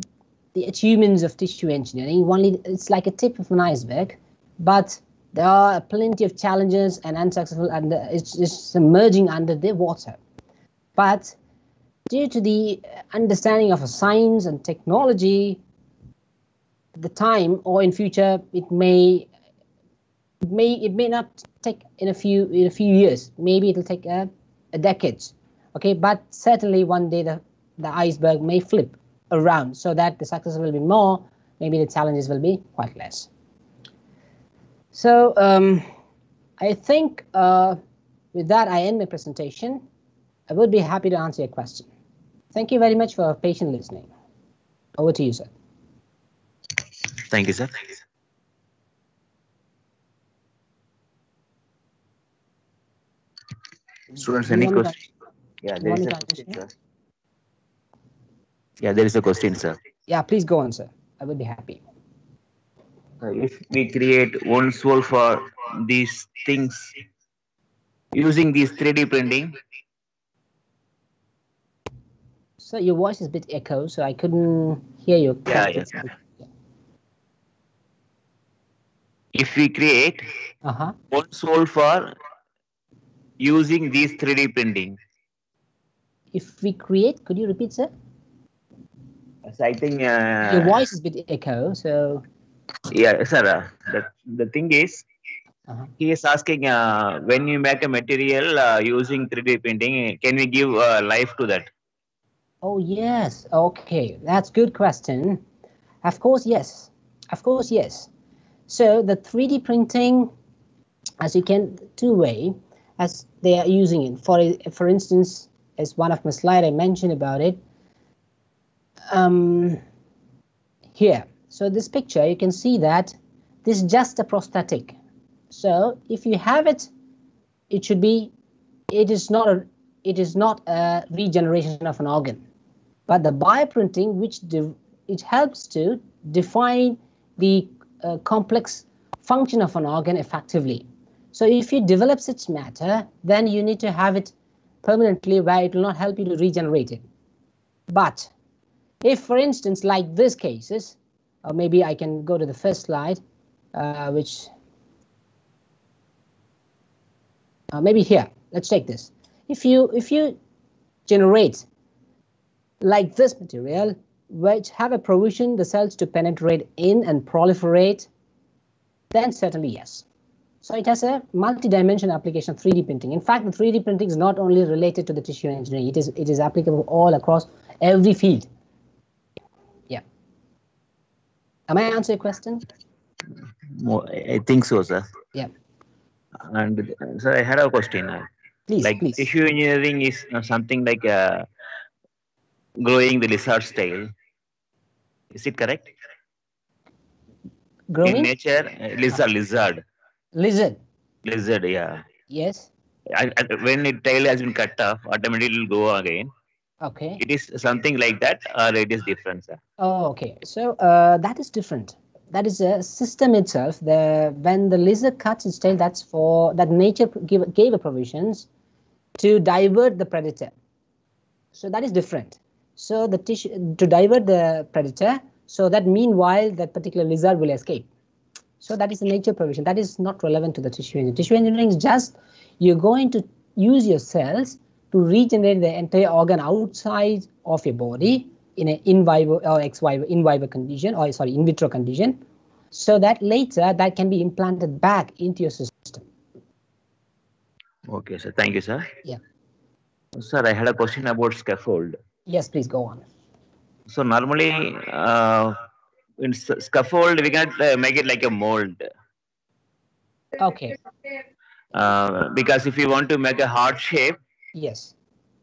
the achievements of tissue engineering, only it's like a tip of an iceberg, but there are plenty of challenges and unsuccessful, and uh, it's just submerging under the water. But due to the uh, understanding of science and technology, the time or in future it may it may it may not take in a few in a few years. Maybe it'll take a, a decades. Okay, but certainly one day the the iceberg may flip around so that the success will be more. Maybe the challenges will be quite less. So um, I think uh, with that I end my presentation. I would be happy to answer your question. Thank you very much for patient listening. Over to you, sir. Thank you, sir. Thank You any want me to- question? Yeah, you there want is a question, sir. Yeah, there is a question, sir. Yeah, please go on, sir. I would be happy. Uh, If we create one soul for these things using these 3D printing, So your voice is a bit echo, so I couldn't hear you. Yeah, correctly. If we create Uh-huh. one soul for using these 3D printing, If we create, could you repeat, sir? so I think. Uh, Your voice is a bit echo, so Yeah, sir. Uh, the, the thing is, Uh-huh. he is asking uh, when you make a material uh, using 3D printing, can we give uh, life to that? oh yes, okay, that's good question. Of course, yes. Of course, yes. So the 3D printing, as you can two way, as they are using it. For for instance, as one of my slide I mentioned about it. Um, here, so this picture you can see that this is just a prosthetic. So if you have it, it should be. It is not a. It is not a regeneration of an organ, but the bioprinting, which it helps to define the complex function of an organ effectively. So if you develop such matter, then you need to have it permanently where it will not help you to regenerate it. But if, for instance, like this cases, or maybe I can go to the first slide, uh, which uh, maybe here. Let's take this. If you if you generate like this material, which have a provision the cells to penetrate in and proliferate, then certainly yes. So it has a multi-dimensional application of 3D printing. In fact, the 3D printing is not only related to the tissue engineering, it is it is applicable all across every field. Yeah. Am I answering your question? Mo- I think so, sir. Yeah. And uh, sir, I had a question. Please, like please. tissue engineering is uh, something like uh, growing the lizard's tail. Is it correct? In nature, uh, lizard, lizard, lizard. lizard. Yeah. Yes. I, I- when its tail has been cut off, automatically it will go again. Okay. It is something like that, or it is different, sir. Oh, okay. So uh, that is different. That is a system itself. The when the lizard cuts its tail, that's for that nature give, gave a provisions to divert the predator. So that is different. So the tissue to divert the predator, so that meanwhile that particular lizard will escape. So that is the nature provision. That is not relevant to the tissue engineering. Tissue engineering is just you're going to use your cells to regenerate the entire organ outside of your body in an in vivo or ex vivo in vivo condition or sorry in vitro condition, so that later that can be implanted back into your system. Okay, sir. Thank you, sir. Yeah. Sir, I had a question about scaffold. Yes, please go on. So normally, uh, in scaffold, we can uh, make it like a mold. Okay. Uh, because if you want to make a heart shape, Yes.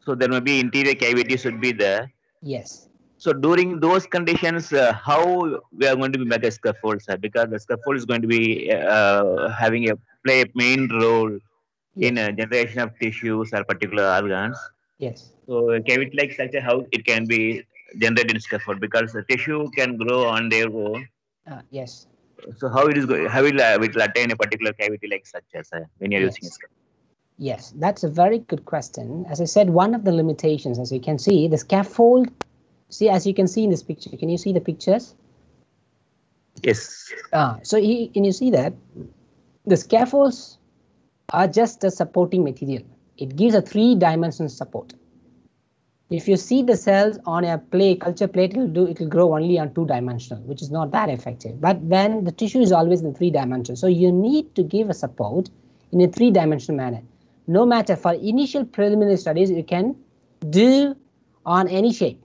so there may be interior cavity should be there. Yes. So during those conditions, uh, how we are going to be make a scaffold, sir? Because the scaffold is going to be uh, having a play a main role in a generation of tissues or particular organs. Yes. So a cavity like such a how it can be generated in scaffold because the tissue can grow on their own. Uh, yes. So how it is going? How will uh, it will attain a particular cavity like such as uh, when you're using a scaffold? Yes, that's a very good question. As I said, one of the limitations, as you can see, the scaffold. See, as you can see in this picture, can you see the pictures? Yes. Ah, so he, can you see that the scaffolds are just a supporting material. It gives a three-dimensional support. If you see the cells on a plate, culture plate, it'll do it'll grow only on two dimensional, which is not that effective. But then the tissue is always in three dimensions, so you need to give a support in a three dimensional manner. No matter for initial preliminary studies, you can do on any shape.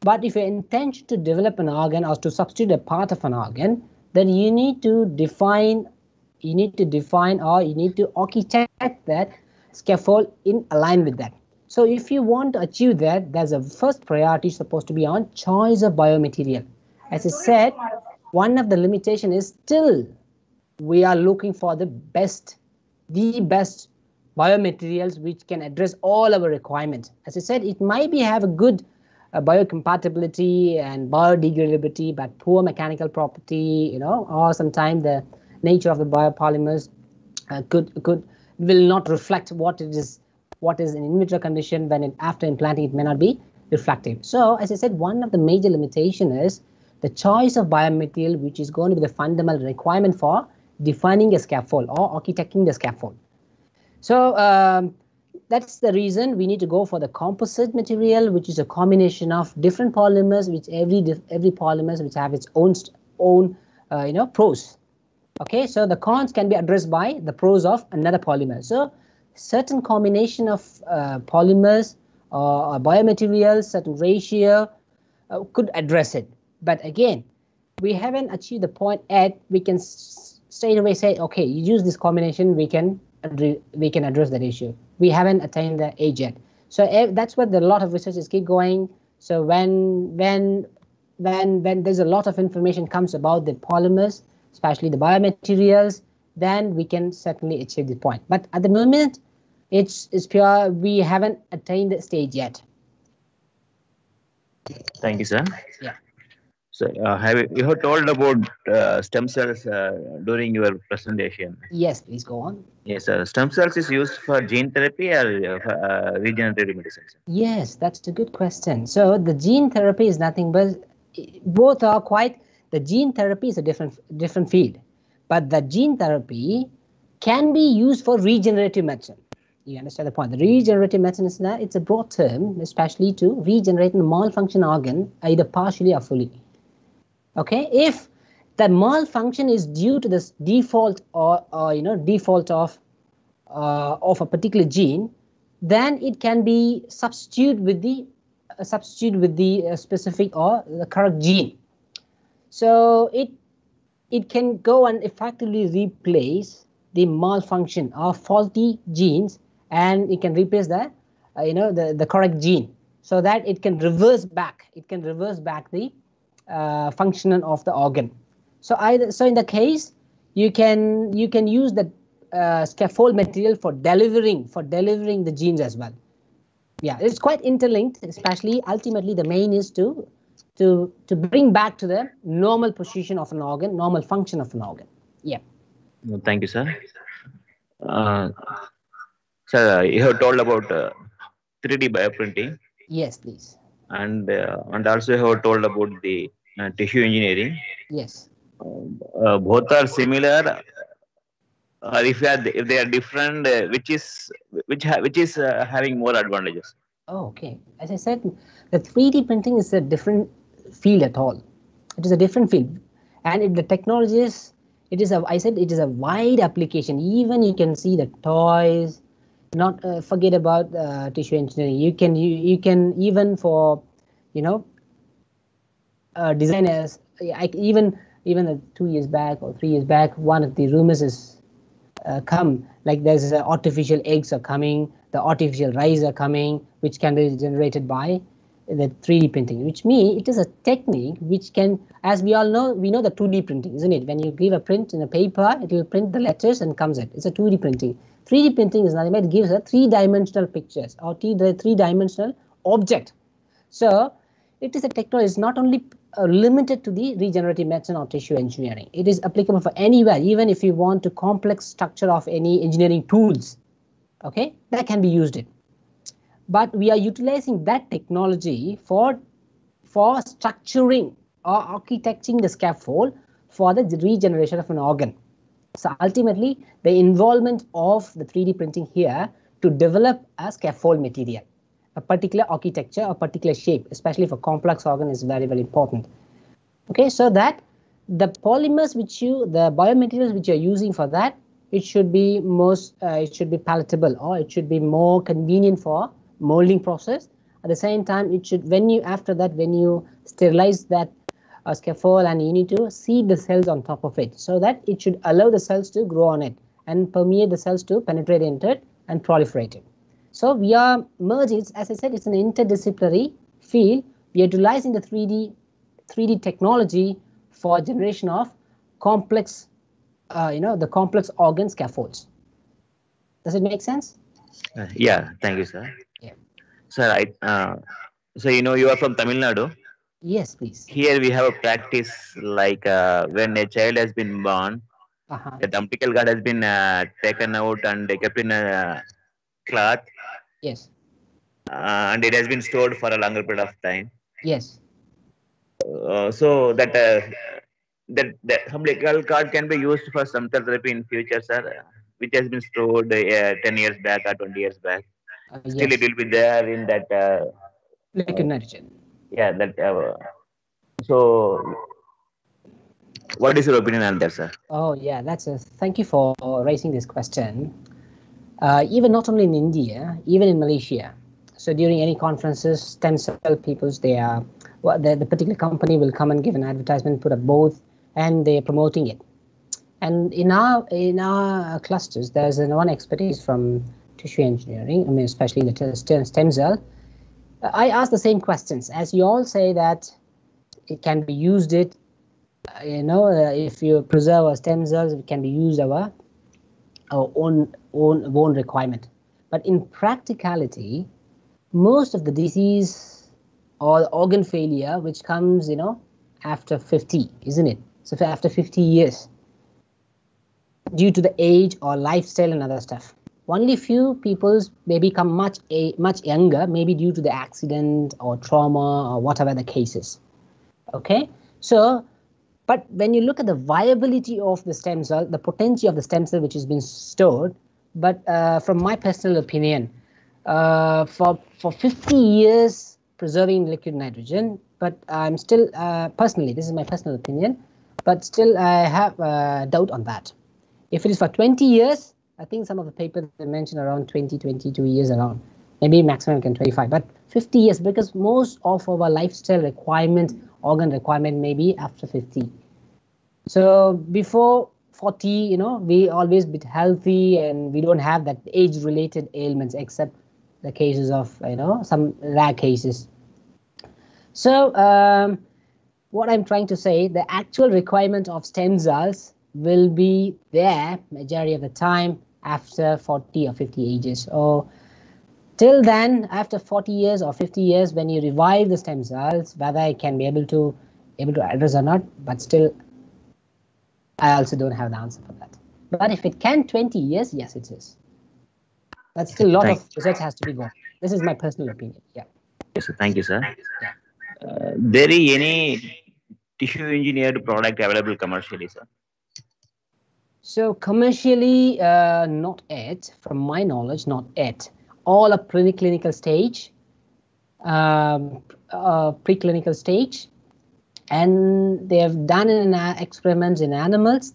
But if your intention to develop an organ or to substitute a part of an organ, then you need to define, you need to define or you need to architect that scaffold in align with that. So if you want to achieve that, there's a first priority supposed to be on choice of biomaterial. As I said, one of the limitation is still we are looking for the best, the best biomaterials which can address all our requirements. As I said, it might be have a good uh, biocompatibility and biodegradability, but poor mechanical property, you know, or sometimes the nature of the biopolymers uh, could could will not reflect what it is what is an in vitro condition when it, after implanting it may not be reflective. So as I said, one of the major limitation is the choice of biomaterial, which is going to be the fundamental requirement for defining a scaffold or architecting the scaffold. So um, that's the reason we need to go for the composite material, which is a combination of different polymers, which every every polymers which have its own own uh, you know pros. Okay, so the cons can be addressed by the pros of another polymer. So certain combination of uh, polymers or, biomaterials, certain ratio uh, could address it. But again, we haven't achieved the point at we can straight away say, okay, you use this combination, we can we can address that issue. We haven't attained the age yet. So that's what a lot of researchers keep going. So when when when when there's a lot of information comes about the polymers, especially the biomaterials, then we can certainly achieve the point. But at the moment, it's it's pure. We haven't attained the stage yet. Thank you, sir. Yeah. So, uh, have you, you have told about uh, stem cells uh, during your presentation? Yes, please go on. Yes, sir. Stem cells is used for gene therapy or uh, uh, regenerative medicine? Yes, that's a good question. So the gene therapy is nothing but both are quite. The gene therapy is a different different field but the gene therapy can be used for regenerative medicine. You understand the point? The regenerative medicine is that it's a broad term, especially to regenerate a malfunction organ, either partially or fully. Okay, if the malfunction is due to this default or, or you know default of uh, of a particular gene, then it can be substituted with the uh, substitute with the uh, specific or the correct gene. So it it can go and effectively replace the malfunction or faulty genes and it can replace the uh, you know the, the correct gene. So that it can reverse back it can reverse back the uh, function of the organ. So either so in the case you can you can use the uh, scaffold material for delivering for delivering the genes as well. Yeah it's quite interlinked especially ultimately the main is to to to bring back to the normal position of an organ, normal function of an organ. Yeah. Well, thank you, sir. Uh, sir, you have told about uh, 3D bioprinting. Yes, please. And uh, and also you have told about the uh, tissue engineering. Yes. Uh, both are similar. Uh, if, are, if they are different, which is which which is having more advantages? Oh, okay. As I said, the 3D printing is a different field at all. It is a different field. And it, the technology is, it is a, I said it is a wide application. Even you can see the toys, not uh, forget about uh, tissue engineering. You can, you, you can even for, you know, uh, designers, I, even even two years back or three years back, one of the rumors is uh, come like there's uh, artificial eggs are coming, the artificial rice are coming, which can be generated by the 3D printing, which means it is a technique which can, as we all know, we know the 2D printing, isn't it? When you give a print in a paper, it will print the letters and comes it. It's a 2D printing. 3D printing is nothing but it gives a three-dimensional pictures or three-dimensional object. So it is a technology. It's not only uh, limited to the regenerative medicine or tissue engineering. It is applicable for anywhere, even if you want to complex structure of any engineering tools. Okay, that can be used it but we are utilizing that technology for for structuring or architecting the scaffold for the regeneration of an organ. So ultimately, the involvement of the 3D printing here to develop a scaffold material. a particular architecture, a particular shape, especially for complex organ is very, very important. Okay, so that the polymers which you, the biomaterials which you're using for that, it should be most, uh, it should be palatable or it should be more convenient for molding process. At the same time, it should, when you, after that, when you sterilize that uh, scaffold and you need to seed the cells on top of it so that it should allow the cells to grow on it and permeate the cells to penetrate into it and proliferate it. So we are merging, as I said, it's an interdisciplinary field. We are utilizing the 3D 3D technology for generation of complex, uh, you know, the complex organ scaffolds. Does it make sense? Uh, yeah, thank you, sir. Sir, I, uh, so you know you are from Tamil Nadu. Yes, please. Here we have a practice like uh, when a child has been born, Uh-huh. the umbilical cord has been uh, taken out and kept in a cloth, Yes, uh, and it has been stored for a longer period of time. yes, Uh, so that uh, that the umbilical cord can be used for some therapy in future, sir, which has been stored uh, 10 years back or 20 years back. Uh, Still, it will be there in that. Uh, Liquid nitrogen. yeah, that. Uh, so, what is your opinion on that, sir? Oh, yeah, that's a thank you for raising this question. Uh, even not only in India, even in Malaysia. So during any conferences, stem cell peoples, they are well, the, the particular company will come and give an advertisement, put up both and they're promoting it. And in our in our clusters, there's an one expertise from tissue engineering. I mean, especially the stem cell. I ask the same questions as you all say that it can be used it uh, you know, uh, if you preserve our stem cells, it can be used our our own own own requirement. But in practicality, most of the disease or organ failure, which comes, you know, after 50, isn't it? So after 50 years, due to the age or lifestyle and other stuff. Only few people may become much a much younger, maybe due to the accident or trauma or whatever the case is. Okay, so but when you look at the viability of the stem cell, the potency of the stem cell which has been stored, but uh, from my personal opinion, uh, for for 50 years preserving liquid nitrogen, but I'm still uh, personally, this is my personal opinion, but still I have uh, doubt on that. If it is for 20 years, I think some of the papers they mention around 20, 22 years around, maybe maximum can 25, but 50 years because most of our lifestyle requirement, organ requirement may be after 50. So before 40, you know, we always bit healthy and we don't have that age-related ailments except the cases of, you know, some rare cases. So um, what I'm trying to say, the actual requirement of stem cells will be there majority of the time after 40 or 50 ages. Or till then, after 40 years or 50 years, when you revive the stem cells, whether I can be able to able to address or not, but still, I also don't have the answer for that. But if it can 20 years, yes, it is. That's still, a lot Thank- of research has to be done. This is my personal opinion. Yeah. Yes, sir. Thank you, sir. Uh, there is any tissue engineered product available commercially, sir? So commercially, uh, not yet. From my knowledge, not yet. All are preclinical stage, um, uh, preclinical stage, and they have done uh, experiments in animals,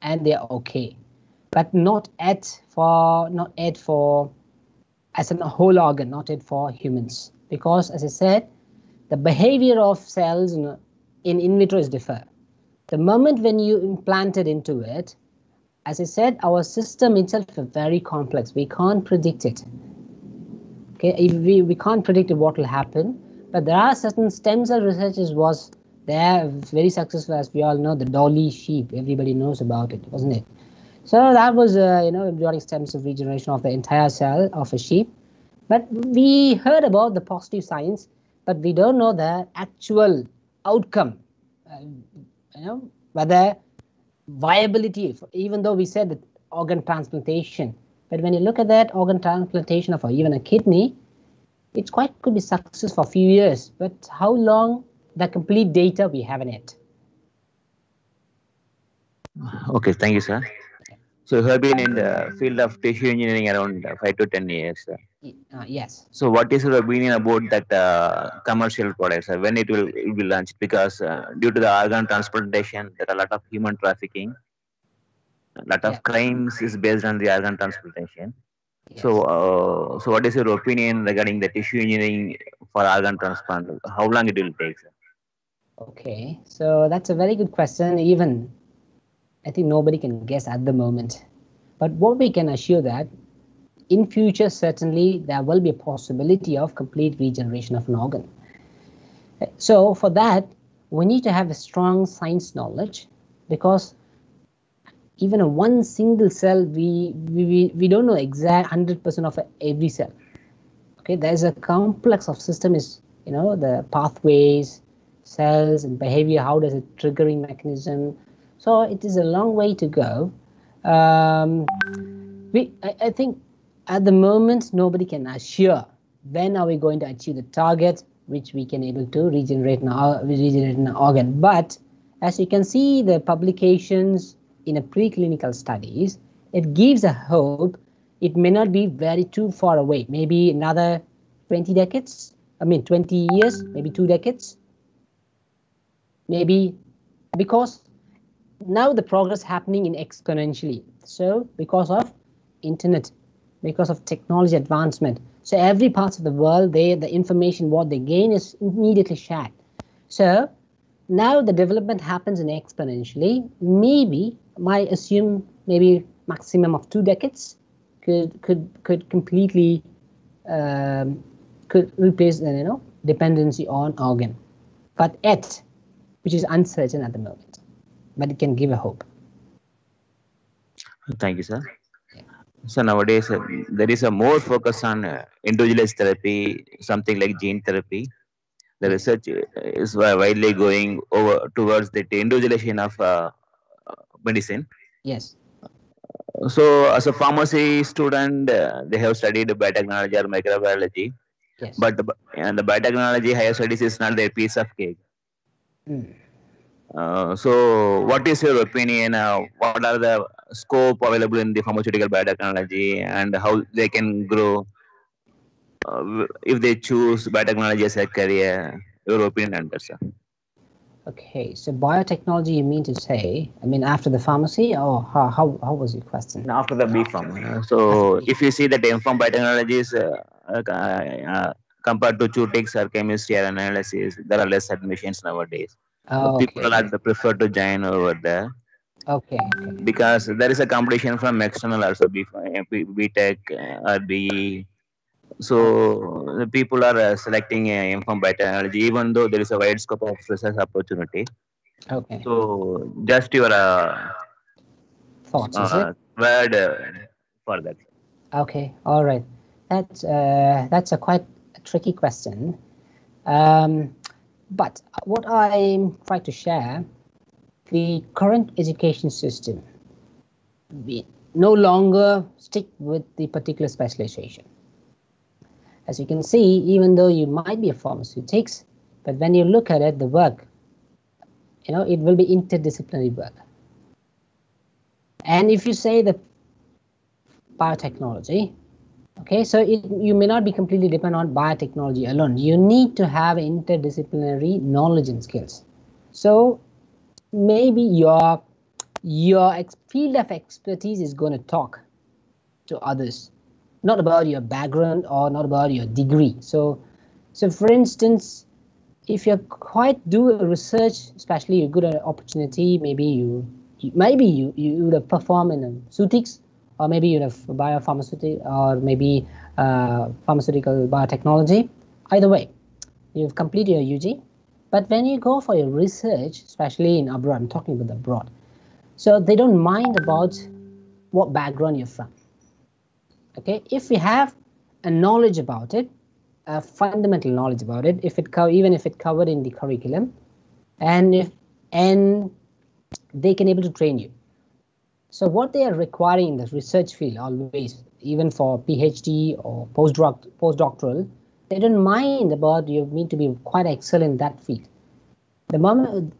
and they are okay, but not yet for not yet for as a whole organ, not yet for humans, because as I said, the behavior of cells in, in in vitro is different the moment when you implant it into it, as I said, our system itself is very complex. We can't predict it. Okay, we, we can't predict what will happen, but there are certain stem cell researches was there very successful as we all know the Dolly sheep. Everybody knows about it, wasn't it? So that was uh, you know embryonic stem cell regeneration of the entire cell of a sheep. But we heard about the positive signs, but we don't know the actual outcome. Uh, you know whether viability even though we said that organ transplantation but when you look at that organ transplantation of even a kidney it's quite could be success for a few years but how long the complete data we have in it? Okay, thank you, sir. So you have been in the field of tissue engineering around uh, five to ten years. Uh, yes. So what is your opinion about that uh, commercial products? uh, when it will, it will launched? Because uh, due to the organ transplantation, there are a lot of human trafficking. A lot of Yeah. crimes is based on the organ transplantation. yes. So, uh, so what is your opinion regarding the tissue engineering for organ transplant? How long it will take? Sir? Okay, so that's a very good question. Even I think nobody can guess at the moment. But what we can assure that in future, certainly there will be a possibility of complete regeneration of an organ. So for that, we need to have a strong science knowledge because even a one single cell, we we, we, don't know exact 100% of every cell. Okay, there's a complex of system is, you know, the pathways, cells and behavior how does it triggering mechanism so it is a long way to go. Um, we I, I think at the moment nobody can assure when are we going to achieve the target which we can able to regenerate an, regenerate an organ. But as you can see the publications in a preclinical studies it gives a hope. It may not be very too far away maybe another 20 decades i mean 20 years maybe two decades. Maybe because now the progress happening in exponentially. So because of internet because of technology advancement. So every part of the world they the information what they gain is immediately shared. So now the development happens in exponentially. Maybe my assume maybe maximum of two decades could could could completely um, could replace you know dependency on organ. But yet which is uncertain at the moment, but it can give a hope. Thank you, sir. So nowadays uh, there is a more focus on uh, individualized therapy, something like gene therapy. The research uh, is widely going over towards the individualization of uh, uh, medicine. Yes, So as a pharmacy student, uh, they have studied biotechnology or microbiology, yes. but the, and the biotechnology higher studies is not their piece of cake. Mm. Uh, so, what is your opinion? Uh, what are the scope available in the pharmaceutical biotechnology, and how they can grow uh, if they choose biotechnology as a career? Your opinion on that, sir? Okay, so biotechnology, you mean to say? I mean, after the pharmacy, or how how, how was your question? After the B Pharm. Uh, so, if you see that M Pharm biotechnology is uh, uh, uh, compared to Chutix or chemistry or analysis, there are less admissions nowadays. Oh, People okay, are prefer to join over there. okay, okay. because there is a competition from external also B, B, Tech uh, or BE. So the people are uh, selecting uh, from biotechnology even though there is a wide scope of research opportunity. Okay, So just your uh, thoughts, is it? uh, word uh, for that. Okay, all right. That's uh, that's a quite tricky question. Um, but what I'm trying to share, the current education system, we no longer stick with the particular specialization. As you can see, even though you might be a pharmaceutics, but when you look at it, the work, you know, it will be interdisciplinary work. And if you say the biotechnology, okay so it, you may not be completely dependent on biotechnology alone. You need to have interdisciplinary knowledge and skills. So maybe your your field of expertise is going to talk to others. Not about your background or not about your degree. So so for instance if you're quite do research especially you're good at opportunity maybe you, maybe you you would have performed in a or maybe you have biopharmaceutical or maybe uh, pharmaceutical biotechnology. Either way, you've completed your UG. But when you go for your research, especially in abroad, I'm talking about abroad, so they don't mind about what background you're from. Okay, if you have a knowledge about it, a fundamental knowledge about it, if it even if it covered in the curriculum, and if and they can able to train you. So what they are requiring in the research field always, even for PhD or postdoc postdoctoral, they don't mind about you need to be quite excellent in that field. The moment,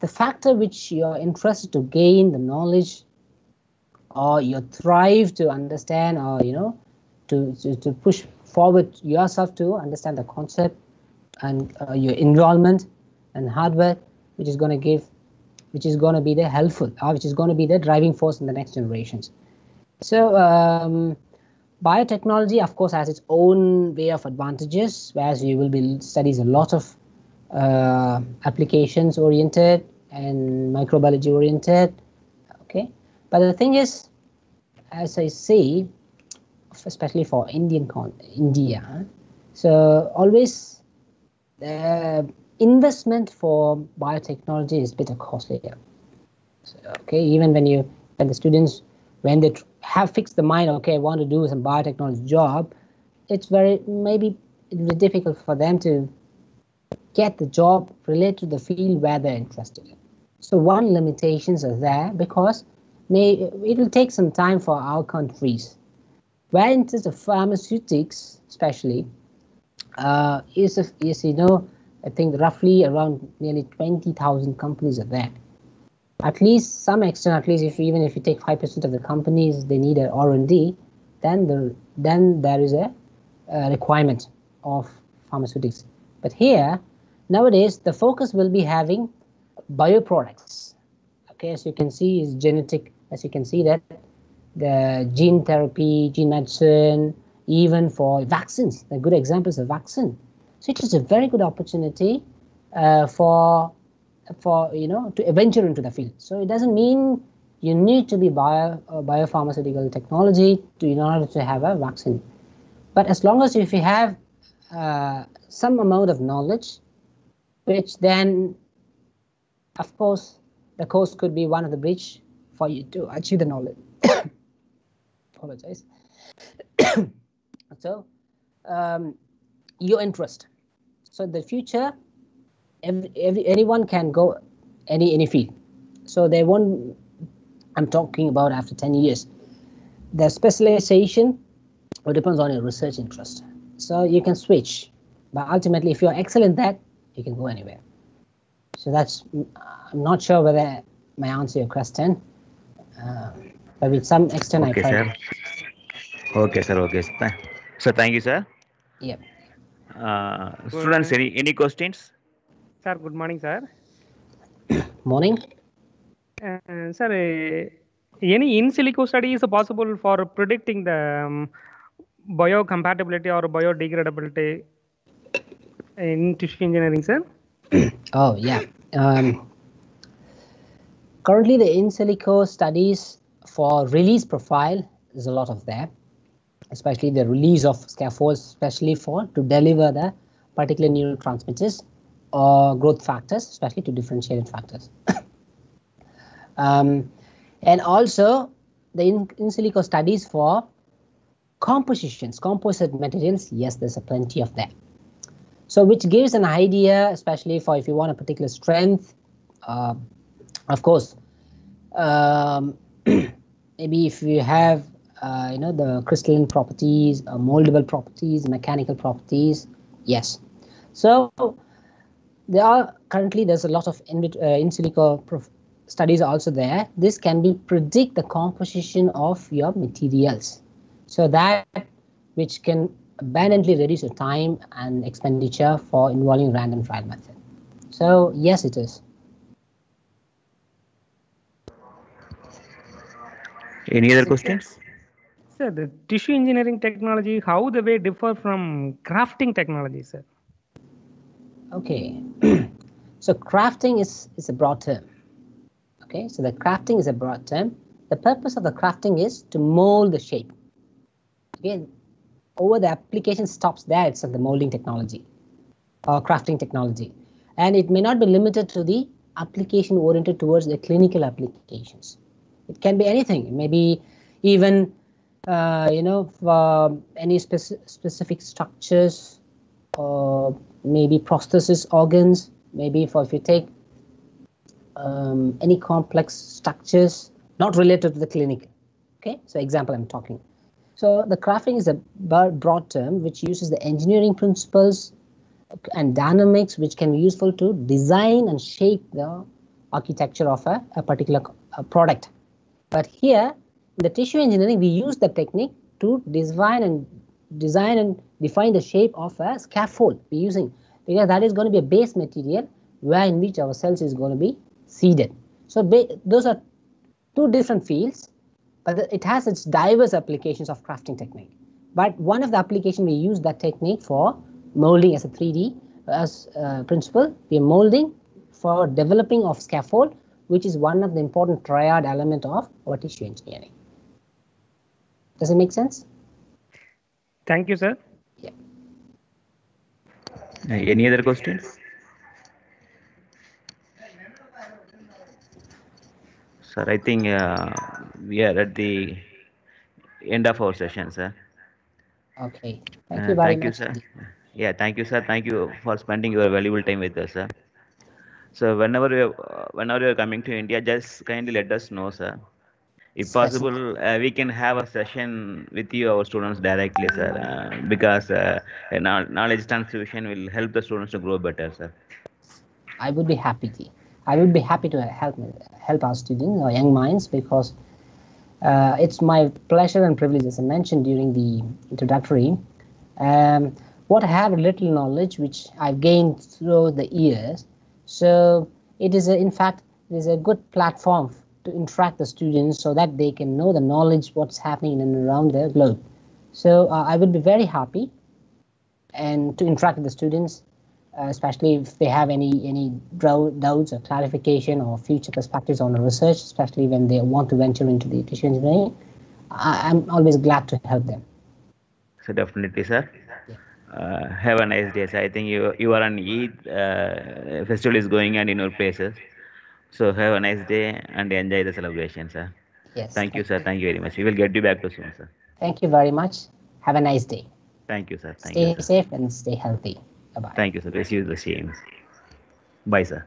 the factor which you are interested to gain the knowledge or you thrive to understand or you know to, to, to push forward yourself to understand the concept and uh, your enrollment and hardware which is going to give which is going to be the helpful or which is going to be the driving force in the next generations. So um, biotechnology of course has its own way of advantages whereas you will be studies a lot of uh, applications oriented and microbiology oriented. Okay? But the thing is as i say especially for indian con india so always the investment for biotechnology is a bit costlier so, okay even when you when the students when they have fixed the mind okay want to do some biotechnology job it's very maybe it will be difficult for them to get the job related to the field where they're interested in. So one limitations are there because may it will take some time for our countries. Where in the pharmaceutics, especially, uh, is is you know I think roughly around nearly twenty thousand companies are there. At least some extent, at least if even if you take five percent of the companies, they need an R and D, then the then there is a, a requirement of pharmaceutics. But here nowadays the focus will be having bioproducts okay as you can see is genetic as you can see that the gene therapy gene medicine even for vaccines the good examples of vaccine so it is a very good opportunity uh, for for you know to venture into the field so it doesn't mean you need to be bio uh, biopharmaceutical technology to in order to have a vaccine but as long as if you have uh, some amount of knowledge which then, of course, the course could be one of the bridge for you to achieve the knowledge. [coughs] Apologize. [coughs] so, um, your interest. So in the future, every, every, anyone can go any any field. So they won't. I'm talking about after 10 years. The specialization or depends on your research interest. So you can switch, but ultimately, if you're excellent at that, you can go anywhere. So that's, I'm not sure whether my answer your question, uh, but with some extent Okay, I sir. tried. Okay, sir. Okay. sir. So thank you, sir. Yep. Uh, students, any any questions? Sir, good morning, sir. Morning. Uh, sir, uh, any in silico study is possible for predicting the um, biocompatibility or biodegradability in tissue engineering, sir? [clears throat] Oh, yeah. Um, currently, the in silico studies for release profile is a lot of there, especially the release of scaffolds, especially for to deliver the particular neurotransmitters or growth factors, especially to differentiated factors. [coughs] um, and also the in, in silico studies for compositions, composite materials. Yes, there's a plenty of that. So which gives an idea, especially for if you want a particular strength. Uh, of course, um, [coughs] maybe if you have, uh, you know, the crystalline properties, uh, moldable properties, mechanical properties, yes. So there are currently there's a lot of in, uh, in silico studies also there. This can be predict the composition of your materials, so that which can abundantly reduce your time and expenditure for involving random trial method. So yes, it is. Any other questions? Sir, the tissue engineering technology, how the way differ from crafting technology, sir? Okay. [clears throat] so crafting is, is a broad term. Okay, so the crafting is a broad term. The purpose of the crafting is to mold the shape. Okay, over the application stops there itself, the molding technology or crafting technology. And it may not be limited to the application oriented towards the clinical applications. It can be anything, maybe even uh, you know for any speci- specific structures or maybe prosthesis organs, maybe for if you take um, any complex structures not related to the clinic. Okay, so example I'm talking. So the crafting is a broad term which uses the engineering principles and dynamics which can be useful to design and shape the architecture of a, a particular uh product. But here The tissue engineering, we use the technique to design and design and define the shape of a scaffold we're using because that is going to be a base material where in which our cells is going to be seeded. So those are two different fields, but it has its diverse applications of crafting technique. But one of the application we use that technique for molding as a 3D as uh, principle. We are molding for developing of scaffold, which is one of the important triad element of our tissue engineering. Does it make sense? Thank you, sir. Yeah. Uh, any other questions? Sir, I think uh, we are at the end of our session, sir. Okay. Thank you very thank much. you, sir. Yeah, thank you, sir. Thank you for spending your valuable time with us, sir. So whenever you uh, whenever you're coming to India, just kindly let us know, sir. If possible, uh, we can have a session with you, our students directly, sir, uh, because uh, kno- knowledge transfusion will help the students to grow better, sir. I would be happy to. I would be happy to help help our students or young minds because uh, it's my pleasure and privilege, as I mentioned during the introductory. Um, what I have a little knowledge, which I've gained through the years, so it is a, in fact it is a good platform to interact the students so that they can know the knowledge what's happening in and around the globe. So uh, I would be very happy and to interact with the students uh, especially if they have any any doubts or clarification or future perspectives on the research, especially when they want to venture into the tissue engineering. I, I'm always glad to help them. So definitely, sir. Uh, have a nice day. Sir. I think you you are on Eid uh, festival is going on in your places. So have a nice day and enjoy the celebration, sir. Yes. Thank you, sir. Thank you very much. We will get you back to soon, sir. Thank you very much. Have a nice day. Thank you, sir. Thank stay you. Sir. safe and stay healthy. Bye bye. Thank you, sir. Wish you the same. Bye, sir.